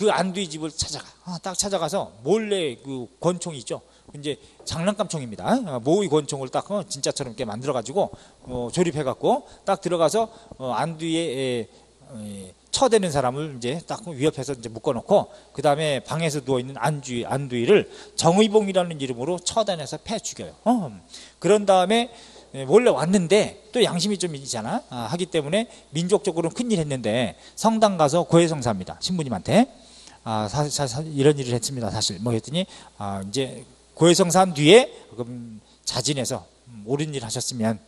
그 안두희 집을 찾아가. 아, 딱 찾아가서 몰래 그 권총 있죠. 이제 장난감 총입니다. 아, 모의 권총을 딱 어, 진짜처럼 이렇게 만들어 가지고 어, 조립해 갖고 딱 들어가서 어, 안두희의 예, 처대는 사람을 이제 딱 위협해서 이제 묶어놓고 그 다음에 방에서 누워 있는 안주희 안두희를 정의봉이라는 이름으로 처단해서 패 죽여요. 어. 그런 다음에 예, 원래 왔는데 또 양심이 좀 있잖아 아, 하기 때문에 민족적으로는 큰일 했는데 성당 가서 고해성사입니다 신부님한테 아, 사실, 사실 이런 일을 했습니다 사실. 뭐 했더니 아, 이제 고해성사한 뒤에 그럼 자진해서 음, 옳은 일 하셨으면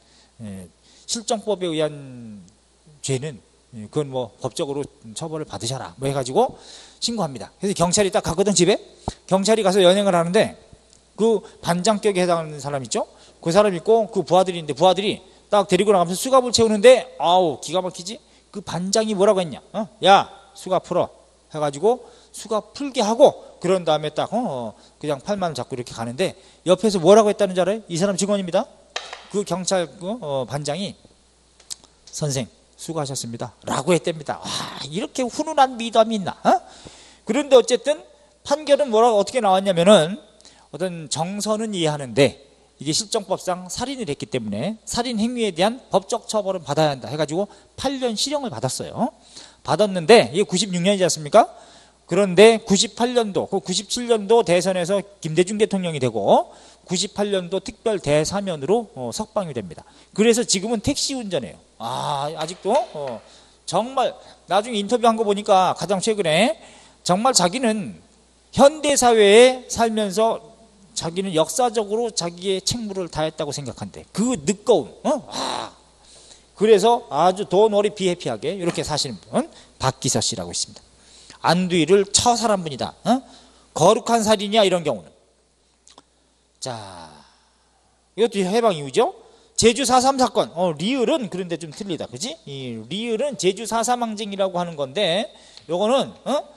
예, 실정법에 의한 죄는 예, 그건 뭐 법적으로 처벌을 받으셔라. 뭐 해가지고 신고합니다. 그래서 경찰이 딱 갔거든 집에. 경찰이 가서 연행을 하는데 그 반장격에 해당하는 사람 있죠? 그 사람 있고 그 부하들이 있는데 부하들이 딱 데리고 나가면서 수갑을 채우는데 아우 기가 막히지? 그 반장이 뭐라고 했냐? 어? 야 수갑 풀어. 해가지고 수갑 풀게 하고 그런 다음에 딱 어, 어, 그냥 팔만 잡고 이렇게 가는데 옆에서 뭐라고 했다는 줄 알아요? 이 사람 직원입니다 그 경찰 그, 어, 반장이 선생 수고하셨습니다 라고 했답니다 와 이렇게 훈훈한 미담이 있나 어? 그런데 어쨌든 판결은 뭐라고 어떻게 나왔냐면은 어떤 정서는 이해하는데 이게 실정법상 살인을 했기 때문에 살인 행위에 대한 법적 처벌은 받아야 한다 해가지고 8년 실형을 받았어요. 받았는데 이게 96년이지 않습니까? 그런데 98년도, 그 97년도 대선에서 김대중 대통령이 되고 98년도 특별 대사면으로 어, 석방이 됩니다. 그래서 지금은 택시 운전해요. 아 아직도 어, 정말 나중에 인터뷰한 거 보니까 가장 최근에 정말 자기는 현대 사회에 살면서 자기는 역사적으로 자기의 책무를 다했다고 생각한대. 그 늦거움. 어? 아. 그래서 아주 돈머리 비해피하게 이렇게 사시는 분 박기서 씨라고 있습니다. 안두희를 처살한 분이다. 어? 거룩한 살인이야 이런 경우는. 자, 이것도 해방 이후죠. 제주 4.3 사건. 어, 리을은 그런데 좀 틀리다. 그지? 이 리을은 제주 4.3 항쟁이라고 하는 건데 요거는 어?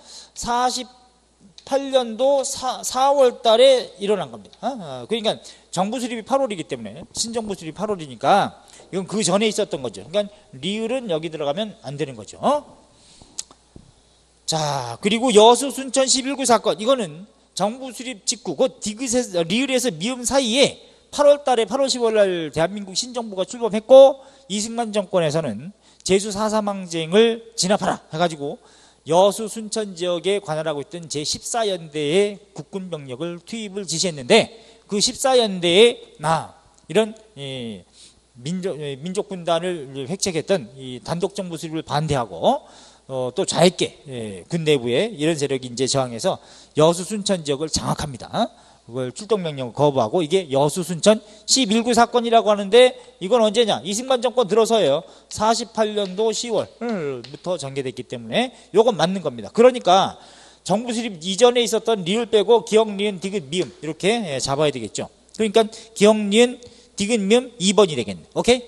48년도 4, 월 달에 일어난 겁니다. 어? 그러니까 정부 수립이 8월이기 때문에 신정부 수립이 8월이니까 이건 그 전에 있었던 거죠. 그러니까 리을은 여기 들어가면 안 되는 거죠. 어? 자, 그리고 여수 순천 11구 사건. 이거는 정부 수립 직후 그 디귿에서 리을에서 미음 사이에 8월 달에 8월 10월 날 대한민국 신정부가 출범했고 이승만 정권에서는 4.3 항쟁을 진압하라 해가지고 여수 순천 지역에 관할하고 있던 제14연대의 국군 병력을 투입을 지시했는데 그 14연대에 나 이런 예, 민족, 예, 민족 군단을 획책했던 이 단독 정부 수립을 반대하고 어, 또 좌익계 예, 군 내부에 이런 세력이 이제 저항해서 여수 순천 지역을 장악합니다. 그걸 출동 명령을 거부하고 이게 여수 순천 11구 사건이라고 하는데 이건 언제냐? 이승만 정권 들어서예요. 48년도 10월부터 전개됐기 때문에 이건 맞는 겁니다. 그러니까 정부 수립 이전에 있었던 리을 빼고 기억, 니은, 디귿, 미음 이렇게 예, 잡아야 되겠죠. 그러니까 기억, 니은, 디귿, 미음 2번이 되겠네. 오케이?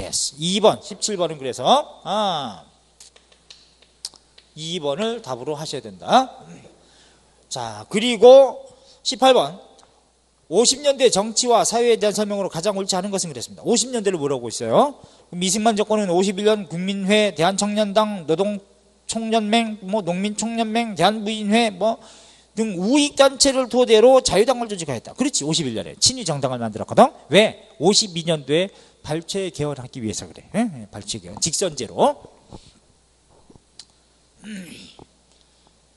Yes. 2번, 17번은 그래서 아 2번을 답으로 하셔야 된다. 자, 그리고 18번 50년대 정치와 사회에 대한 설명으로 가장 옳지 않은 것은 그랬습니다. 50년대를 물어보고 있어요. 이승만 정권은 51년 국민회, 대한청년당, 노동총연맹, 뭐 농민총연맹, 대한부인회 뭐 등 우익단체를 토대로 자유당을 조직하였다. 그렇지 51년에 친위 정당을 만들었거든. 왜? 52년도에 발췌 개헌하기 위해서 그래. 네? 발췌 개헌 직선제로. 음.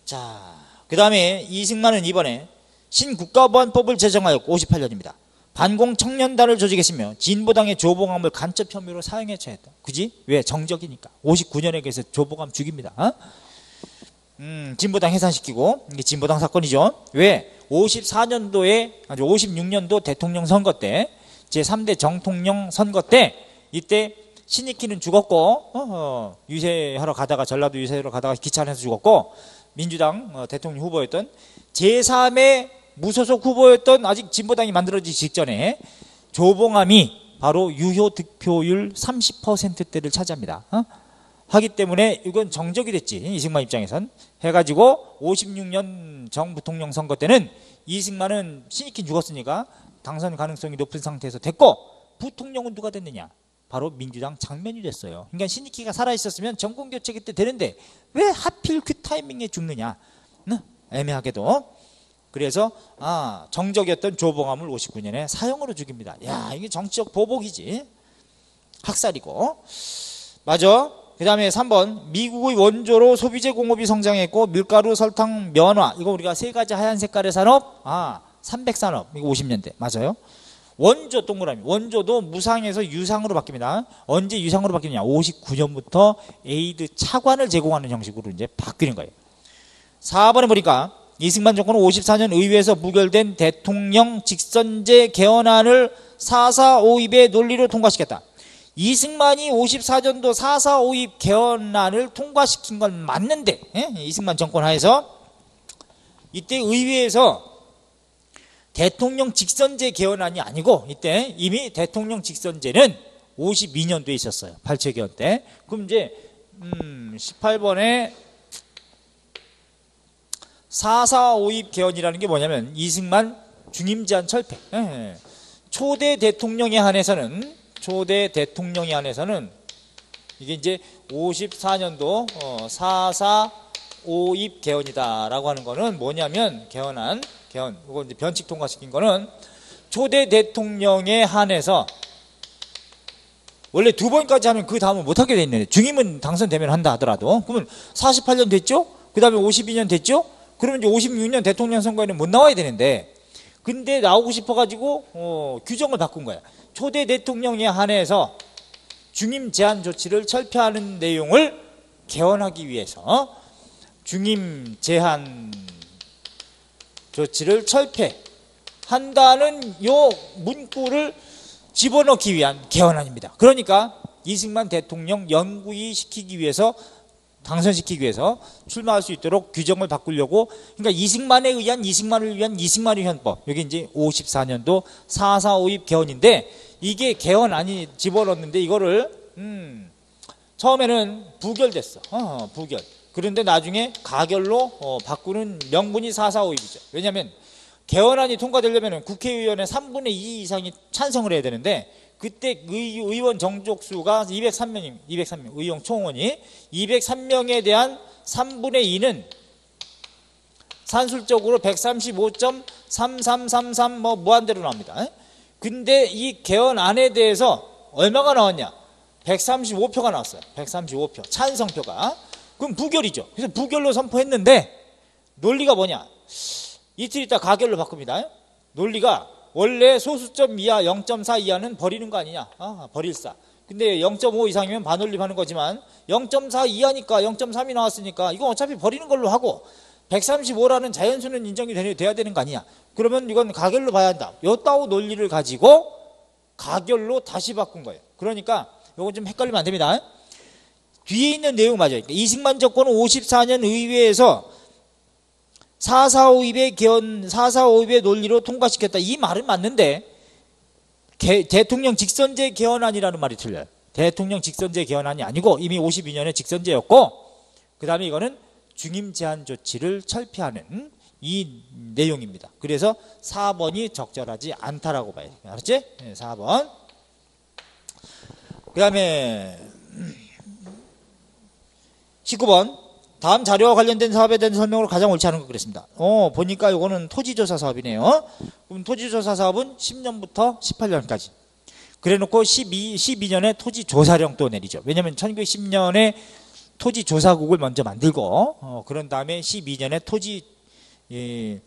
자, 그 다음에 이승만은 이번에 신국가보안법을 제정하였고 58년입니다. 반공 청년단을 조직했으며 진보당의 조봉암을 간첩 혐의로 사형에 처했다. 그지? 왜? 정적이니까. 59년에 계서 조봉암 죽입니다. 어? 음, 진보당 해산시키고 이게 진보당 사건이죠. 왜? 54년도에 아주 56년도 대통령 선거 때 제3대 정통령 선거 때 이때 신익희는 죽었고 어 유세하러 가다가 전라도 유세하러 가다가 기차 안에서 죽었고 민주당 어, 대통령 후보였던 제3의 무소속 후보였던 아직 진보당이 만들어지기 직전에 조봉암이 바로 유효 득표율 30%대를 차지합니다. 어? 하기 때문에 이건 정적이 됐지 이승만 입장에선 해가지고 56년 정 부통령 선거 때는 이승만은 신익희 죽었으니까 당선 가능성이 높은 상태에서 됐고 부통령은 누가 됐느냐 바로 민주당 장면이 됐어요. 그러니까 신익희가 살아있었으면 정권 교체 그때 되는데 왜 하필 그 타이밍에 죽느냐? 네? 애매하게도. 그래서 아 정적이었던 조봉암을 59년에 사형으로 죽입니다. 야 이게 정치적 보복이지. 학살이고. 맞아. 그 다음에 3번 미국의 원조로 소비재 공업이 성장했고 밀가루, 설탕, 면화 이거 우리가 세 가지 하얀 색깔의 산업 아 300산업 이거 50년대 맞아요 원조 동그라미 원조도 무상에서 유상으로 바뀝니다. 언제 유상으로 바뀌느냐? 59년부터 에이드 차관을 제공하는 형식으로 이제 바뀌는 거예요. 4번에 보니까 이승만 정권은 54년 의회에서 무결된 대통령 직선제 개헌안을 4.4.5입의 논리로 통과시켰다. 이승만이 54년도 4.4.5입 개헌안을 통과시킨 건 맞는데 예? 이승만 정권 하에서 이때 의회에서 대통령 직선제 개헌안이 아니고 이때 이미 대통령 직선제는 52년도에 있었어요. 8체 개헌 때. 그럼 이제 음, 18번에 4.4.5입 개헌이라는 게 뭐냐면 이승만 중임 제한 철폐. 예. 초대 대통령에 한해서는 초대 대통령에 한해서는 이게 이제 54년도 어, 4.4.5입 개헌이다라고 하는 거는 뭐냐면 개헌안 개헌 이거 이제 변칙 통과시킨 거는 초대 대통령에 한해서 원래 두 번까지 하면 그 다음은 못하게 돼 있는데 중임은 당선되면 한다 하더라도 그러면 48년 됐죠? 그 다음에 52년 됐죠? 그러면 이제 56년 대통령 선거에는 못 나와야 되는데 근데 나오고 싶어가지고 어, 규정을 바꾼 거야. 초대 대통령에 한해서 중임 제한 조치를 철폐하는 내용을 개헌하기 위해서 중임 제한 조치를 철폐한다는 요 문구를 집어넣기 위한 개헌안입니다. 그러니까 이승만 대통령 연구위 시키기 위해서 당선시키기 위해서 출마할 수 있도록 규정을 바꾸려고 그러니까 이승만에 의한 이승만을 위한 이승만의 현법. 여기 이제 54년도 4.4.5입 개헌인데 이게 개헌안이 집어넣는데 이거를 음, 처음에는 부결됐어. 어, 부결 그런데 나중에 가결로 어, 바꾸는 명분이 4.4.5입이죠 왜냐하면 개헌안이 통과되려면 국회의원의 3분의 2 이상이 찬성을 해야 되는데 그때 의, 의원 정족수가 203명입니다. 203명. 의원 총원이 203명에 대한 3분의 2는 산술적으로 135.3333 뭐 무한대로 나옵니다. 근데 이 개헌안에 대해서 얼마가 나왔냐? 135표가 나왔어요. 135표. 찬성표가. 그럼 부결이죠. 그래서 부결로 선포했는데 논리가 뭐냐? 이틀 있다 가결로 바꿉니다. 논리가 원래 소수점 이하 0.4 이하는 버리는 거 아니냐? 아, 버릴사. 근데 0.5 이상이면 반올림하는 거지만 0.4 이하니까 0.3이 나왔으니까 이건 어차피 버리는 걸로 하고 135라는 자연수는 인정이 돼야 되는 거 아니냐? 그러면 이건 가결로 봐야 한다. 요 따오 논리를 가지고 가결로 다시 바꾼 거예요. 그러니까 요거 좀 헷갈리면 안 됩니다. 뒤에 있는 내용 맞아요. 이승만 정권은 54년 의회에서 445입의 개헌, 445입의 논리로 통과시켰다. 이 말은 맞는데, 개, 대통령 직선제 개헌안이라는 말이 틀려요. 대통령 직선제 개헌안이 아니고 이미 52년에 직선제였고, 그 다음에 이거는 중임 제한 조치를 철폐하는 이 내용입니다. 그래서 4번이 적절하지 않다라고 봐요. 알았지? 네, 4번. 그 다음에 19번. 다음 자료와 관련된 사업에 대한 설명으로 가장 옳지 않은 것 그랬습니다. 어, 보니까 이거는 토지조사 사업이네요. 그럼 토지조사 사업은 10년부터 18년까지. 그래 놓고 12, 12년에 토지조사령 또 내리죠. 왜냐면 1910년에 토지조사국을 먼저 만들고, 어, 그런 다음에 12년에 토지, 예,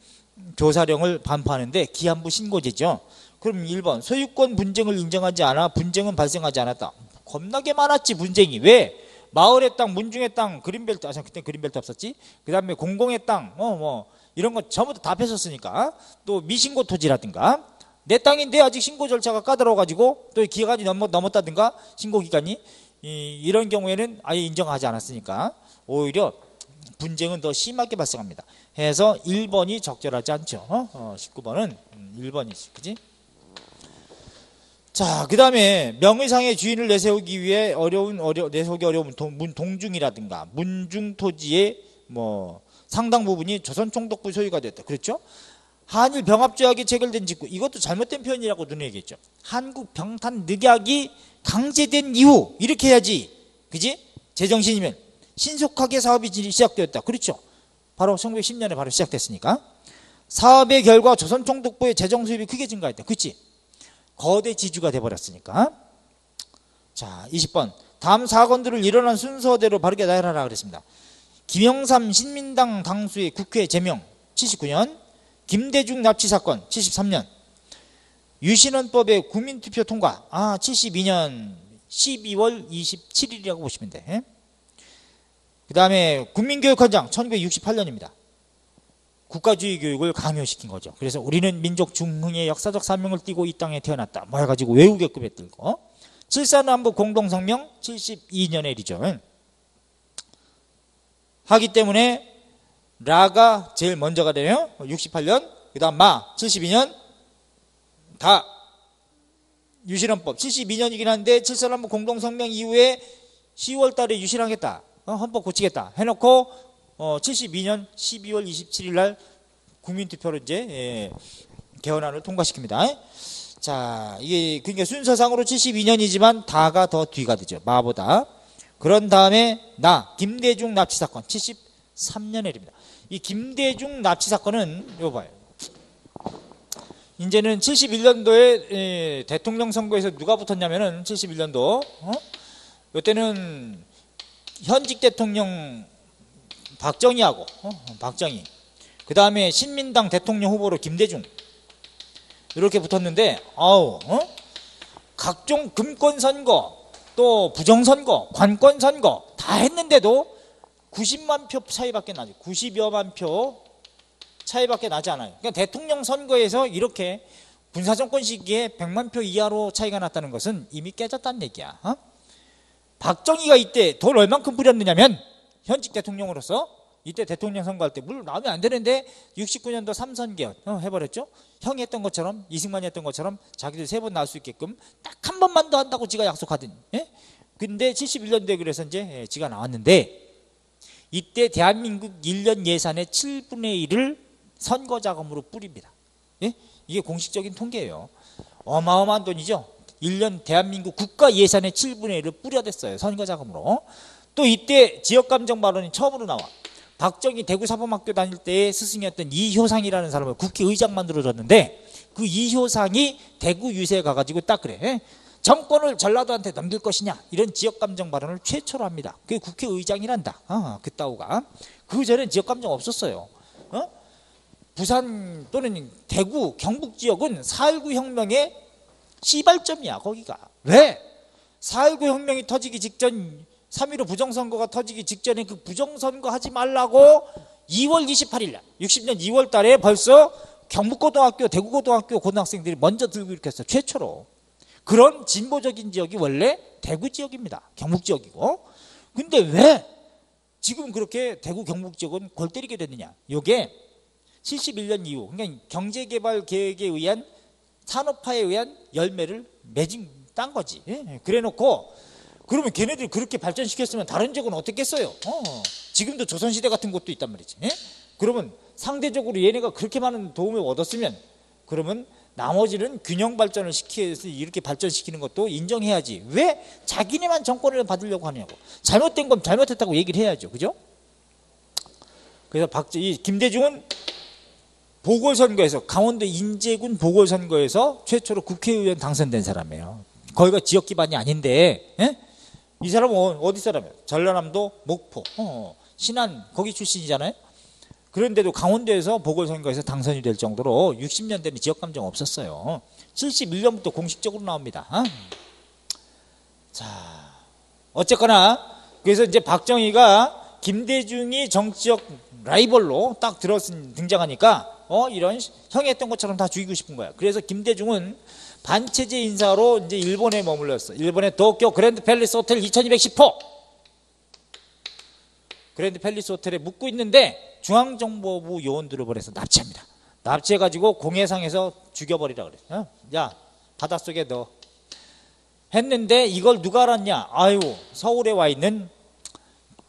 조사령을 반포하는데 기한부 신고제죠. 그럼 1번, 소유권 분쟁을 인정하지 않아 분쟁은 발생하지 않았다. 겁나게 많았지, 분쟁이. 왜? 마을의 땅, 문중의 땅, 그린벨트, 아, 그때 그린벨트 없었지? 그 다음에 공공의 땅, 어, 뭐, 이런 거 전부 다 뺏었으니까. 또 미신고 토지라든가. 내 땅인데 아직 신고 절차가 까다로워가지고 또 기간이 넘었, 넘었다든가 신고 기간이 이, 이런 경우에는 아예 인정하지 않았으니까 오히려 분쟁은 더 심하게 발생합니다. 해서 1번이 적절하지 않죠. 어? 어, 19번은 1번이지. 그지? 자, 그 다음에 명의상의 주인을 내세우기 위해 어려운, 어려, 내세우기 어려운 동, 문, 동중이라든가 문중 토지의 뭐 상당 부분이 조선 총독부 소유가 됐다. 그렇죠? 한일 병합조약이 체결된 직후 이것도 잘못된 표현이라고 눈에 얘기했죠. 한국 병탄 늑약이 강제된 이후 이렇게 해야지. 그지? 제정신이면 신속하게 사업이 시작되었다. 그렇죠? 바로 1910년에 바로 시작됐으니까. 사업의 결과 조선 총독부의 재정 수입이 크게 증가했다. 그렇지? 거대 지주가 돼버렸으니까. 자, 20번. 다음 사건들을 일어난 순서대로 바르게 나열하라 그랬습니다. 김영삼 신민당 당수의 국회 제명 79년, 김대중 납치 사건 73년, 유신헌법의 국민투표 통과 아 72년 12월 27일이라고 보시면 돼. 그 다음에 국민교육헌장 1968년입니다. 국가주의 교육을 강요시킨 거죠. 그래서 우리는 민족 중흥의 역사적 사명을 띠고 이 땅에 태어났다. 뭐 해가지고 외국의 급에 들고 칠사남북 공동성명 72년의 일이죠. 하기 때문에 라가 제일 먼저가 되네요. 68년 그 다음 마 72년 다 유신헌법 72년이긴 한데 칠사남북 공동성명 이후에 10월 달에 유신하겠다. 어, 헌법 고치겠다. 해놓고 어, 72년 12월 27일 날 국민투표로 이제 예, 개헌안을 통과시킵니다. 자, 이게 그러니까 순서상으로 72년이지만 다가 더 뒤가 되죠. 마보다. 그런 다음에 나 김대중 납치 사건 73년의 일입니다. 이 김대중 납치 사건은 이거 봐요. 이제는 71년도에 예, 대통령 선거에서 누가 붙었냐면은 71년도 어? 이때는 현직 대통령 박정희하고 어? 박정희 그 다음에 신민당 대통령 후보로 김대중 이렇게 붙었는데 아우 어? 각종 금권 선거 또 부정 선거 관권 선거 다 했는데도 90만 표 차이밖에 나지 90여만 표 차이밖에 나지 않아요. 그러니까 대통령 선거에서 이렇게 군사정권 시기에 100만 표 이하로 차이가 났다는 것은 이미 깨졌다는 얘기야. 어? 박정희가 이때 돈 얼만큼 뿌렸느냐면 현직 대통령으로서 이때 대통령 선거할 때 물론 나오면 안 되는데 69년도 삼선 개헌 어, 해버렸죠. 형이 했던 것처럼 이승만이 했던 것처럼 자기들 세 번 나올 수 있게끔 딱 한 번만 더 한다고 지가 약속하더니 예? 근데 71년도에 그래서 이제 예, 지가 나왔는데 이때 대한민국 1년 예산의 7분의 1을 선거 자금으로 뿌립니다. 예? 이게 공식적인 통계예요. 어마어마한 돈이죠. 1년 대한민국 국가 예산의 7분의 1을 뿌려댔어요. 선거 자금으로. 또 이때 지역감정 발언이 처음으로 나와. 박정희 대구 사범학교 다닐 때의 스승이었던 이효상이라는 사람을 국회의장 만들어줬는데 그 이효상이 대구 유세에 가가지고 딱 그래. 정권을 전라도한테 넘길 것이냐 이런 지역감정 발언을 최초로 합니다. 그게 국회의장이란다. 어, 그따오가 그 전엔 지역감정 없었어요. 어? 부산 또는 대구 경북 지역은 4.19 혁명의 시발점이야 거기가 왜? 4.19 혁명이 터지기 직전 3.15 부정선거가 터지기 직전에 그 부정선거 하지 말라고 2월 28일 날 60년 2월 달에 벌써 경북고등학교 대구고등학교 고등학생들이 먼저 들고 일으켰어 최초로 그런 진보적인 지역이 원래 대구 지역입니다 경북 지역이고 근데 왜 지금 그렇게 대구 경북 지역은 골 때리게 됐느냐 요게 71년 이후 그러니까 경제개발 계획에 의한 산업화에 의한 열매를 맺은 딴 거지. 예? 그래 놓고 그러면 걔네들이 그렇게 발전시켰으면 다른 지역은 어떻겠어요? 어, 지금도 조선시대 같은 곳도 있단 말이지. 예? 그러면 상대적으로 얘네가 그렇게 많은 도움을 얻었으면 그러면 나머지는 균형 발전을 시키서 이렇게 발전시키는 것도 인정해야지. 왜 자기네만 정권을 받으려고 하냐고. 잘못된 건 잘못했다고 얘기를 해야죠. 그죠? 그래서 박지 이 김대중은 보궐선거에서 강원도 인제군 보궐선거에서 최초로 국회의원 당선된 사람이에요. 거기가 지역 기반이 아닌데 예? 이 사람은 어- 어디 사람이에요? 전라남도 목포, 어, 신안 거기 출신이잖아요. 그런데도 강원도에서 보궐선거에서 당선이 될 정도로 60년대는 지역 감정 없었어요. 71년부터 공식적으로 나옵니다. 어? 자, 어쨌거나 그래서 이제 박정희가 김대중이 정치적 라이벌로 딱 들었 등장하니까 어 이런 형이 했던 것처럼 다 죽이고 싶은 거야. 그래서 김대중은 반체제 인사로 이제 일본에 머물렀어. 일본의 도쿄 그랜드 팰리스 호텔 2210호. 그랜드 팰리스 호텔에 묵고 있는데 중앙정보부 요원들을 보내서 납치합니다. 납치해가지고 공해상에서 죽여버리라 그래. 어? 야 바닷속에 넣어. 했는데 이걸 누가 알았냐? 아유 서울에 와 있는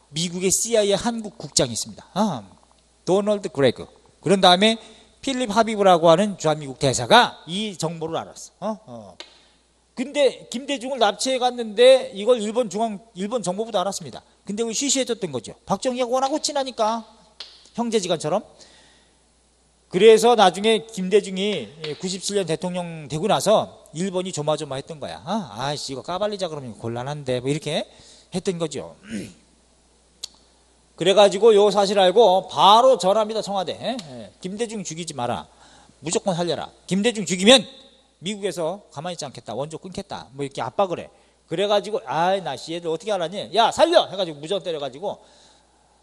미국의 CIA 한국 국장이 있습니다. 아, 도널드 그레그. 그런 다음에 필립 하비브라고 하는 주한미국 대사가 이 정보를 알았어. 어? 어. 근데 김대중을 납치해 갔는데 이걸 일본 중앙 일본 정보부도 알았습니다. 근데 그걸 쉬쉬해줬던 거죠. 박정희가 워낙 친하니까 형제지간처럼 그래서 나중에 김대중이 97년 대통령 되고 나서 일본이 조마조마했던 거야. 아, 아이씨 이거 까발리자 그러면 곤란한데 뭐 이렇게 했던 거죠. 그래가지고 요 사실 알고 바로 전합니다 청와대. 예, 김대중 죽이지 마라. 무조건 살려라. 김대중 죽이면 미국에서 가만히 있지 않겠다. 원조 끊겠다. 뭐 이렇게 압박을 해. 그래가지고 아이 나씨 얘들 어떻게 알았니? 야 살려 해가지고 무전 때려가지고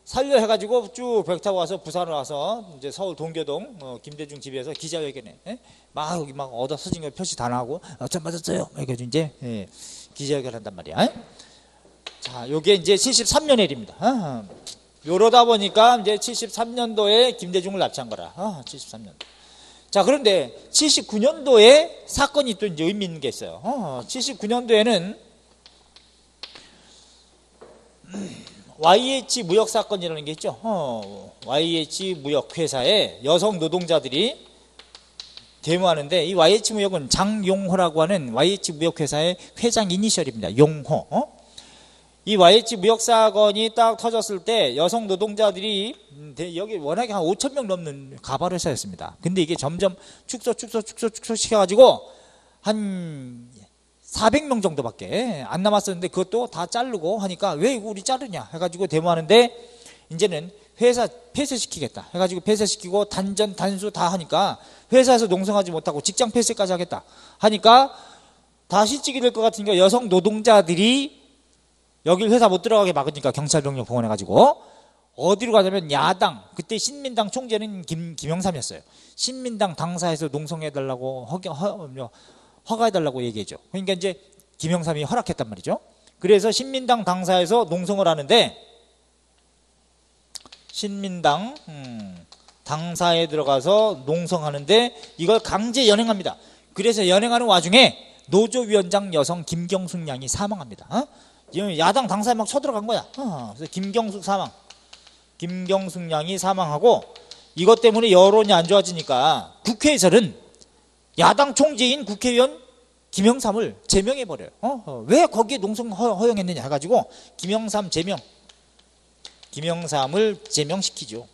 살려 해가지고 쭉배 타고 와서 부산을 와서 이제 서울 동교동 어, 김대중 집에서 기자회견에 예? 막 여기 막 얻어 서진 거 표시 다 나고 어쩜 맞았어요? 이렇게 이제 예, 기자회견 한단 말이야. 예? 자, 요게 이제 73년의 일입니다. 아, 요러다 보니까 이제 73년도에 김대중을 납치한 거라. 아, 73년. 자, 그런데 79년도에 사건이 또 이제 의미 있는 게 있어요. 어, 79년도에는 YH 무역 사건이라는 게 있죠. 어, YH 무역 회사에 여성 노동자들이 데모하는데 이 YH 무역은 장용호라고 하는 YH 무역 회사의 회장 이니셜입니다. 용호. 어? 이 YH 무역 사건이 딱 터졌을 때 여성 노동자들이 음, 대- 여기 워낙에 한 5천 명 넘는 가발 회사였습니다. 근데 이게 점점 축소 축소 축소 축소 시켜가지고 한 400명 정도밖에 안 남았었는데 그것도 다 자르고 하니까 왜 우리 자르냐 해가지고 데모하는데 이제는 회사 폐쇄시키겠다 해가지고 폐쇄시키고 단전 단수 다 하니까 회사에서 농성하지 못하고 직장 폐쇄까지 하겠다 하니까 다시 찌게 될 것 같으니까 여성 노동자들이 여길 회사 못 들어가게 막으니까 경찰 병력 동원해가지고 어디로 가냐면 야당 그때 신민당 총재는 김, 김영삼이었어요. 신민당 당사에서 농성해달라고 허, 허, 뭐, 허가해달라고 얘기했죠. 그러니까 이제 김영삼이 허락했단 말이죠. 그래서 신민당 당사에서 농성을 하는데 신민당 음, 당사에 들어가서 농성하는데 이걸 강제 연행합니다. 그래서 연행하는 와중에 노조위원장 여성 김경숙 양이 사망합니다. 어? 지금 야당 당사에 막 쳐들어간 거야. 어, 그래서 김경숙 사망. 김경숙 양이 사망하고 이것 때문에 여론이 안 좋아지니까 국회에서는 야당 총재인 국회의원 김영삼을 제명해 버려요. 어, 어, 왜 거기에 농성 허- 허용했느냐 해가지고 김영삼 제명. 김영삼을 제명시키죠.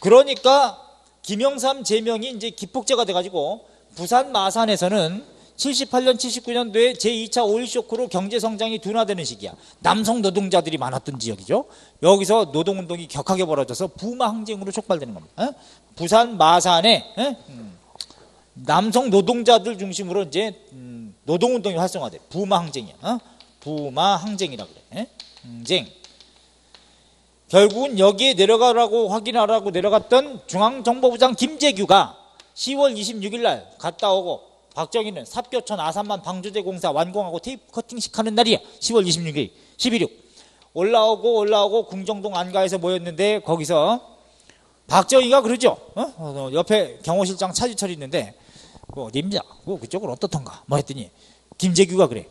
그러니까 김영삼 제명이 이제 기폭제가 돼가지고 부산 마산에서는 78년, 79년도에 제2차 오일 쇼크로 경제 성장이 둔화되는 시기야. 남성 노동자들이 많았던 지역이죠. 여기서 노동 운동이 격하게 벌어져서 부마 항쟁으로 촉발되는 겁니다. 어? 부산 마산에 어? 음, 남성 노동자들 중심으로 이제 음, 노동 운동이 활성화돼. 부마 항쟁이야. 어? 부마 항쟁이라 그래. 어? 항쟁. 결국은 여기에 내려가라고 확인하라고 내려갔던 중앙정보부장 김재규가 10월 26일 날 갔다 오고 박정희는 삽교천 아산만 방조제 공사 완공하고 테이프 커팅식 하는 날이야. 10월 26일, 11일. 올라오고 올라오고 궁정동 안가에서 모였는데 거기서 박정희가 그러죠. 어? 어, 옆에 경호실장 차지철이 있는데 뭐 어디입니다. 뭐 그쪽은 어떻던가. 뭐 했더니 김재규가 그래.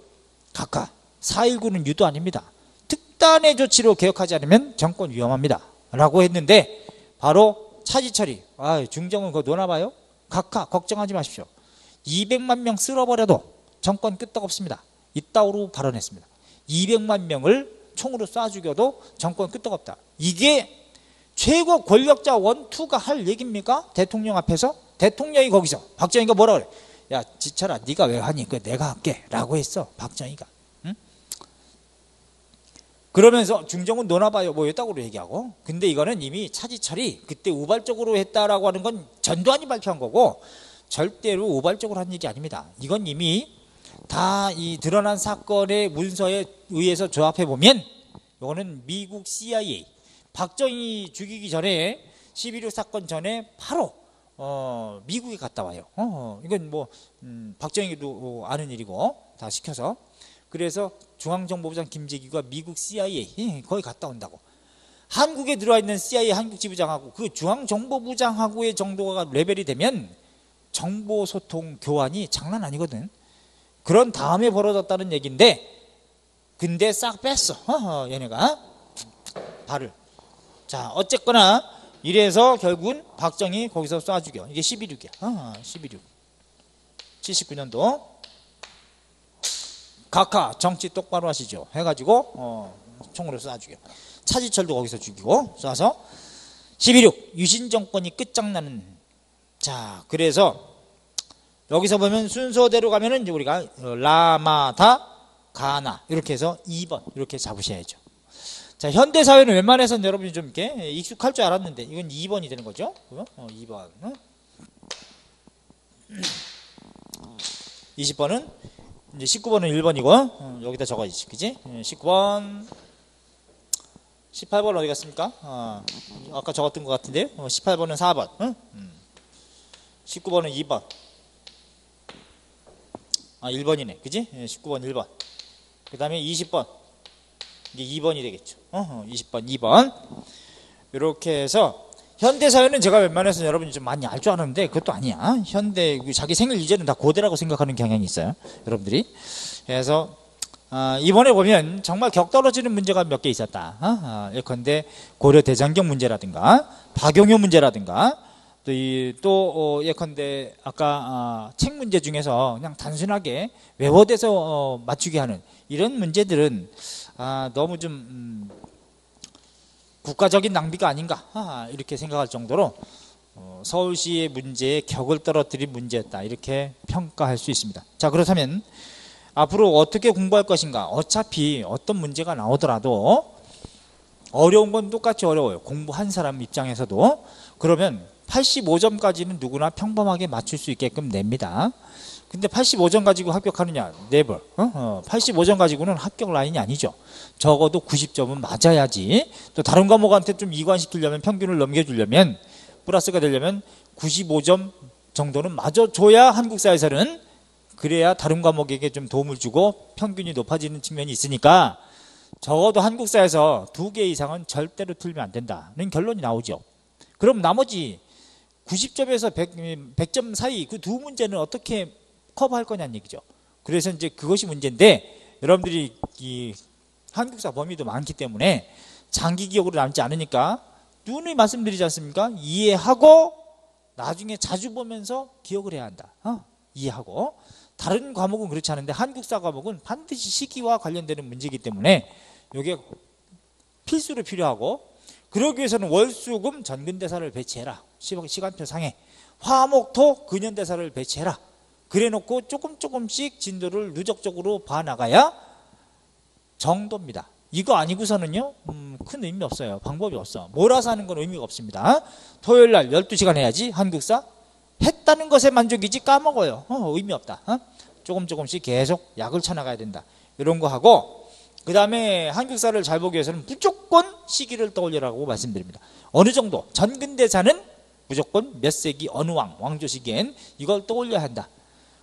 각하 4.19는 유도 아닙니다. 특단의 조치로 개혁하지 않으면 정권 위험합니다. 라고 했는데 바로 차지철이 아 중정은 그거 노나 봐요? 각하 걱정하지 마십시오. 200만 명 쓸어버려도 정권 끄떡없습니다. 이따오로 발언했습니다. 200만 명을 총으로 쏴 죽여도 정권 끄떡없다. 이게 최고 권력자 원투가 할 얘기입니까? 대통령 앞에서 대통령이 거기서 박정희가 뭐라 그래? 야 지철아 네가 왜 하니? 그 내가 할게 라고 했어 박정희가. 응? 그러면서 중정은 노나봐요 뭐 했다고 얘기하고 근데 이거는 이미 차지철이 그때 우발적으로 했다라고 하는 건 전두환이 발표한 거고 절대로 우발적으로 한 얘기 아닙니다. 이건 이미 다 이 드러난 사건의 문서에 의해서 조합해 보면 이거는 미국 CIA 박정희 죽이기 전에 11.6 사건 전에 바로 어, 미국에 갔다 와요. 어, 이건 뭐 음, 박정희도 아는 일이고 다 시켜서 그래서 중앙정보부장 김재규가 미국 CIA 예, 거기 갔다 온다고. 한국에 들어와 있는 CIA 한국 지부장하고 그 중앙정보부장하고의 정도가 레벨이 되면 정보 소통 교환이 장난 아니거든. 그런 다음에 벌어졌다는 얘기인데, 근데 싹 뺐어. 어허, 얘네가 발을. 자, 어쨌거나 이래서 결국은 박정희 거기서 쏴 죽여. 이게 11.6이야. 어, 11.6. 79년도. 각하 정치 똑바로 하시죠. 해가지고 어, 총으로 쏴 죽여. 차지철도 거기서 죽이고 쏴서 11.6 유신 정권이 끝장나는 자 그래서 여기서 보면 순서대로 가면은 이제 우리가 어, 라마다 가나 이렇게 해서 2번 이렇게 잡으셔야죠. 자 현대 사회는 웬만해서는 여러분이 좀 이렇게 익숙할 줄 알았는데 이건 2번이 되는 거죠. 어, 2번. 어? 20번은 이제 19번은 1번이고 어, 여기다 적어야지 그지? 19번 18번 어디 갔습니까? 어, 아까 적었던 것 같은데요. 어, 18번은 4번. 응? 음. 19번은 2번. 아, 1번이네. 그지? 예, 19번 1번. 그 다음에 20번. 이게 2번이 되겠죠. 어, 20번 2번. 이렇게 해서 현대사회는 제가 웬만해서 여러분이 좀 많이 알 줄 아는데 그것도 아니야. 현대 자기 생일 이제는 다 고대라고 생각하는 경향이 있어요. 여러분들이. 그래서 아, 이번에 보면 정말 격떨어지는 문제가 몇 개 있었다. 어? 아, 예컨대 고려 대장경 문제라든가 박용효 문제라든가 또, 어, 예컨대 아까 아, 책 문제 중에서 그냥 단순하게 외워대서 어, 맞추게 하는 이런 문제들은 아, 너무 좀 음, 국가적인 낭비가 아닌가 아, 이렇게 생각할 정도로 어, 서울시의 문제에 격을 떨어뜨린 문제였다 이렇게 평가할 수 있습니다. 자 그렇다면 앞으로 어떻게 공부할 것인가 어차피 어떤 문제가 나오더라도 어려운 건 똑같이 어려워요. 공부한 사람 입장에서도 그러면 85점까지는 누구나 평범하게 맞출 수 있게끔 냅니다. 근데 85점 가지고 합격하느냐? 네버. 어? 어, 85점 가지고는 합격 라인이 아니죠. 적어도 90점은 맞아야지. 또 다른 과목한테 좀 이관시키려면 평균을 넘겨주려면 플러스가 되려면 95점 정도는 맞아줘야 한국사에서는 그래야 다른 과목에게 좀 도움을 주고 평균이 높아지는 측면이 있으니까 적어도 한국사에서 두 개 이상은 절대로 틀면 안 된다는 결론이 나오죠. 그럼 나머지 90점에서 100, 100 점 사이 그 두 문제는 어떻게 커버할 거냐는 얘기죠. 그래서 이제 그것이 문제인데 여러분들이 이 한국사 범위도 많기 때문에 장기 기억으로 남지 않으니까 누누이 말씀드리지 않습니까? 이해하고 나중에 자주 보면서 기억을 해야 한다. 어? 이해하고 다른 과목은 그렇지 않은데 한국사 과목은 반드시 시기와 관련되는 문제이기 때문에 이게 필수로 필요하고 그러기 위해서는 월수금 전근대사를 배치해라. 시간표 상에 화목토 근현대사를 배치해라. 그래놓고 조금 조금씩 진도를 누적적으로 봐나가야 정도입니다. 이거 아니고서는요, 음, 큰 의미 없어요. 방법이 없어. 몰아서 하는 건 의미가 없습니다. 토요일 날 12시간 해야지, 한국사. 했다는 것에 만족이지 까먹어요. 어, 의미 없다. 어? 조금 조금씩 계속 약을 쳐나가야 된다. 이런 거 하고, 그 다음에 한국사를 잘 보기 위해서는 무조건 시기를 떠올리라고 말씀드립니다. 어느 정도, 전근대사는 무조건 몇 세기, 어느 왕, 왕조 시기엔 이걸 떠올려야 한다.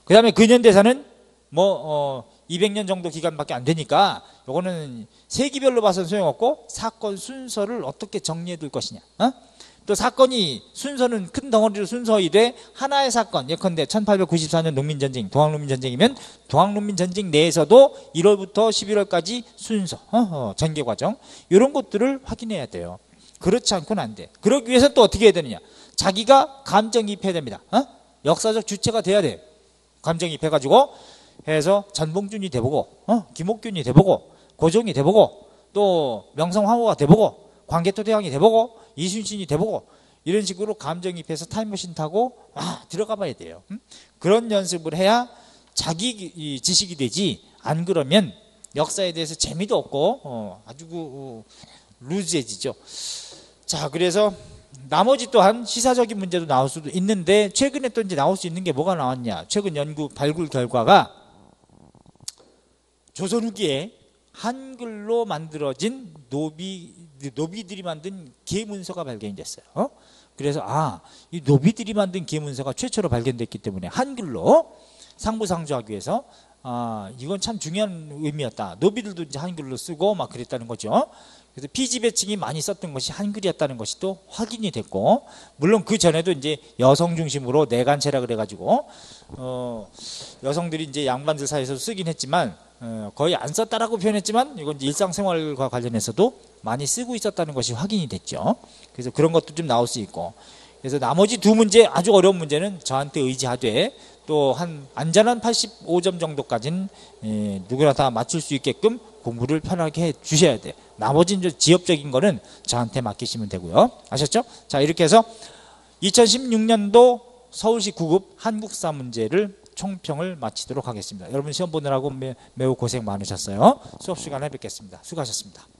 그 다음에 근현대사는 뭐, 어, 200년 정도 기간밖에 안 되니까 요거는 세기별로 봐서는 소용없고 사건 순서를 어떻게 정리해 둘 것이냐. 어? 또 사건이 순서는 큰 덩어리로 순서이되 하나의 사건 예컨대 1894년 농민전쟁 동학농민전쟁이면 동학농민전쟁 내에서도 1월부터 11월까지 순서 어, 어, 전개 과정 이런 것들을 확인해야 돼요 그렇지 않고는 안돼 그러기 위해서 또 어떻게 해야 되느냐 자기가 감정이입해야 됩니다 어? 역사적 주체가 돼야 돼 감정이입해가지고 해서 전봉준이 돼보고 어? 김옥균이 돼보고 고종이 돼보고 또 명성황후가 돼보고 광개토대왕이 돼보고 이순신이 돼보고 이런 식으로 감정입해서 타임머신 타고 아 들어가 봐야 돼요 음? 그런 연습을 해야 자기 지식이 되지 안 그러면 역사에 대해서 재미도 없고 어, 아주 그, 어, 루즈해지죠 자 그래서 나머지 또한 시사적인 문제도 나올 수도 있는데 최근에 또 이제 나올 수 있는 게 뭐가 나왔냐 최근 연구 발굴 결과가 조선 후기에 한글로 만들어진 노비 노비들이 만든 계문서가 발견이 됐어요. 어? 그래서 아, 이 노비들이 만든 계문서가 최초로 발견됐기 때문에 한글로 상부상조하기 위해서 아, 이건 참 중요한 의미였다. 노비들도 이제 한글로 쓰고 막 그랬다는 거죠. 그래서 피지배층이 많이 썼던 것이 한글이었다는 것이 또 확인이 됐고, 물론 그 전에도 이제 여성 중심으로 내간체라 그래가지고, 어, 여성들이 이제 양반들 사이에서 쓰긴 했지만, 어, 거의 안 썼다라고 표현했지만, 이건 일상생활과 관련해서도 많이 쓰고 있었다는 것이 확인이 됐죠. 그래서 그런 것도 좀 나올 수 있고, 그래서 나머지 두 문제, 아주 어려운 문제는 저한테 의지하되, 또 한 안전한 85점 정도까지는 예, 누구나 다 맞출 수 있게끔 공부를 편하게 해 주셔야 돼요. 나머지는 이제 지엽적인 거는 저한테 맡기시면 되고요. 아셨죠? 자, 이렇게 해서 2016년도 서울시 9급 한국사 문제를 총평을 마치도록 하겠습니다. 여러분 시험 보느라고 매, 매우 고생 많으셨어요. 수업 시간에 뵙겠습니다. 수고하셨습니다.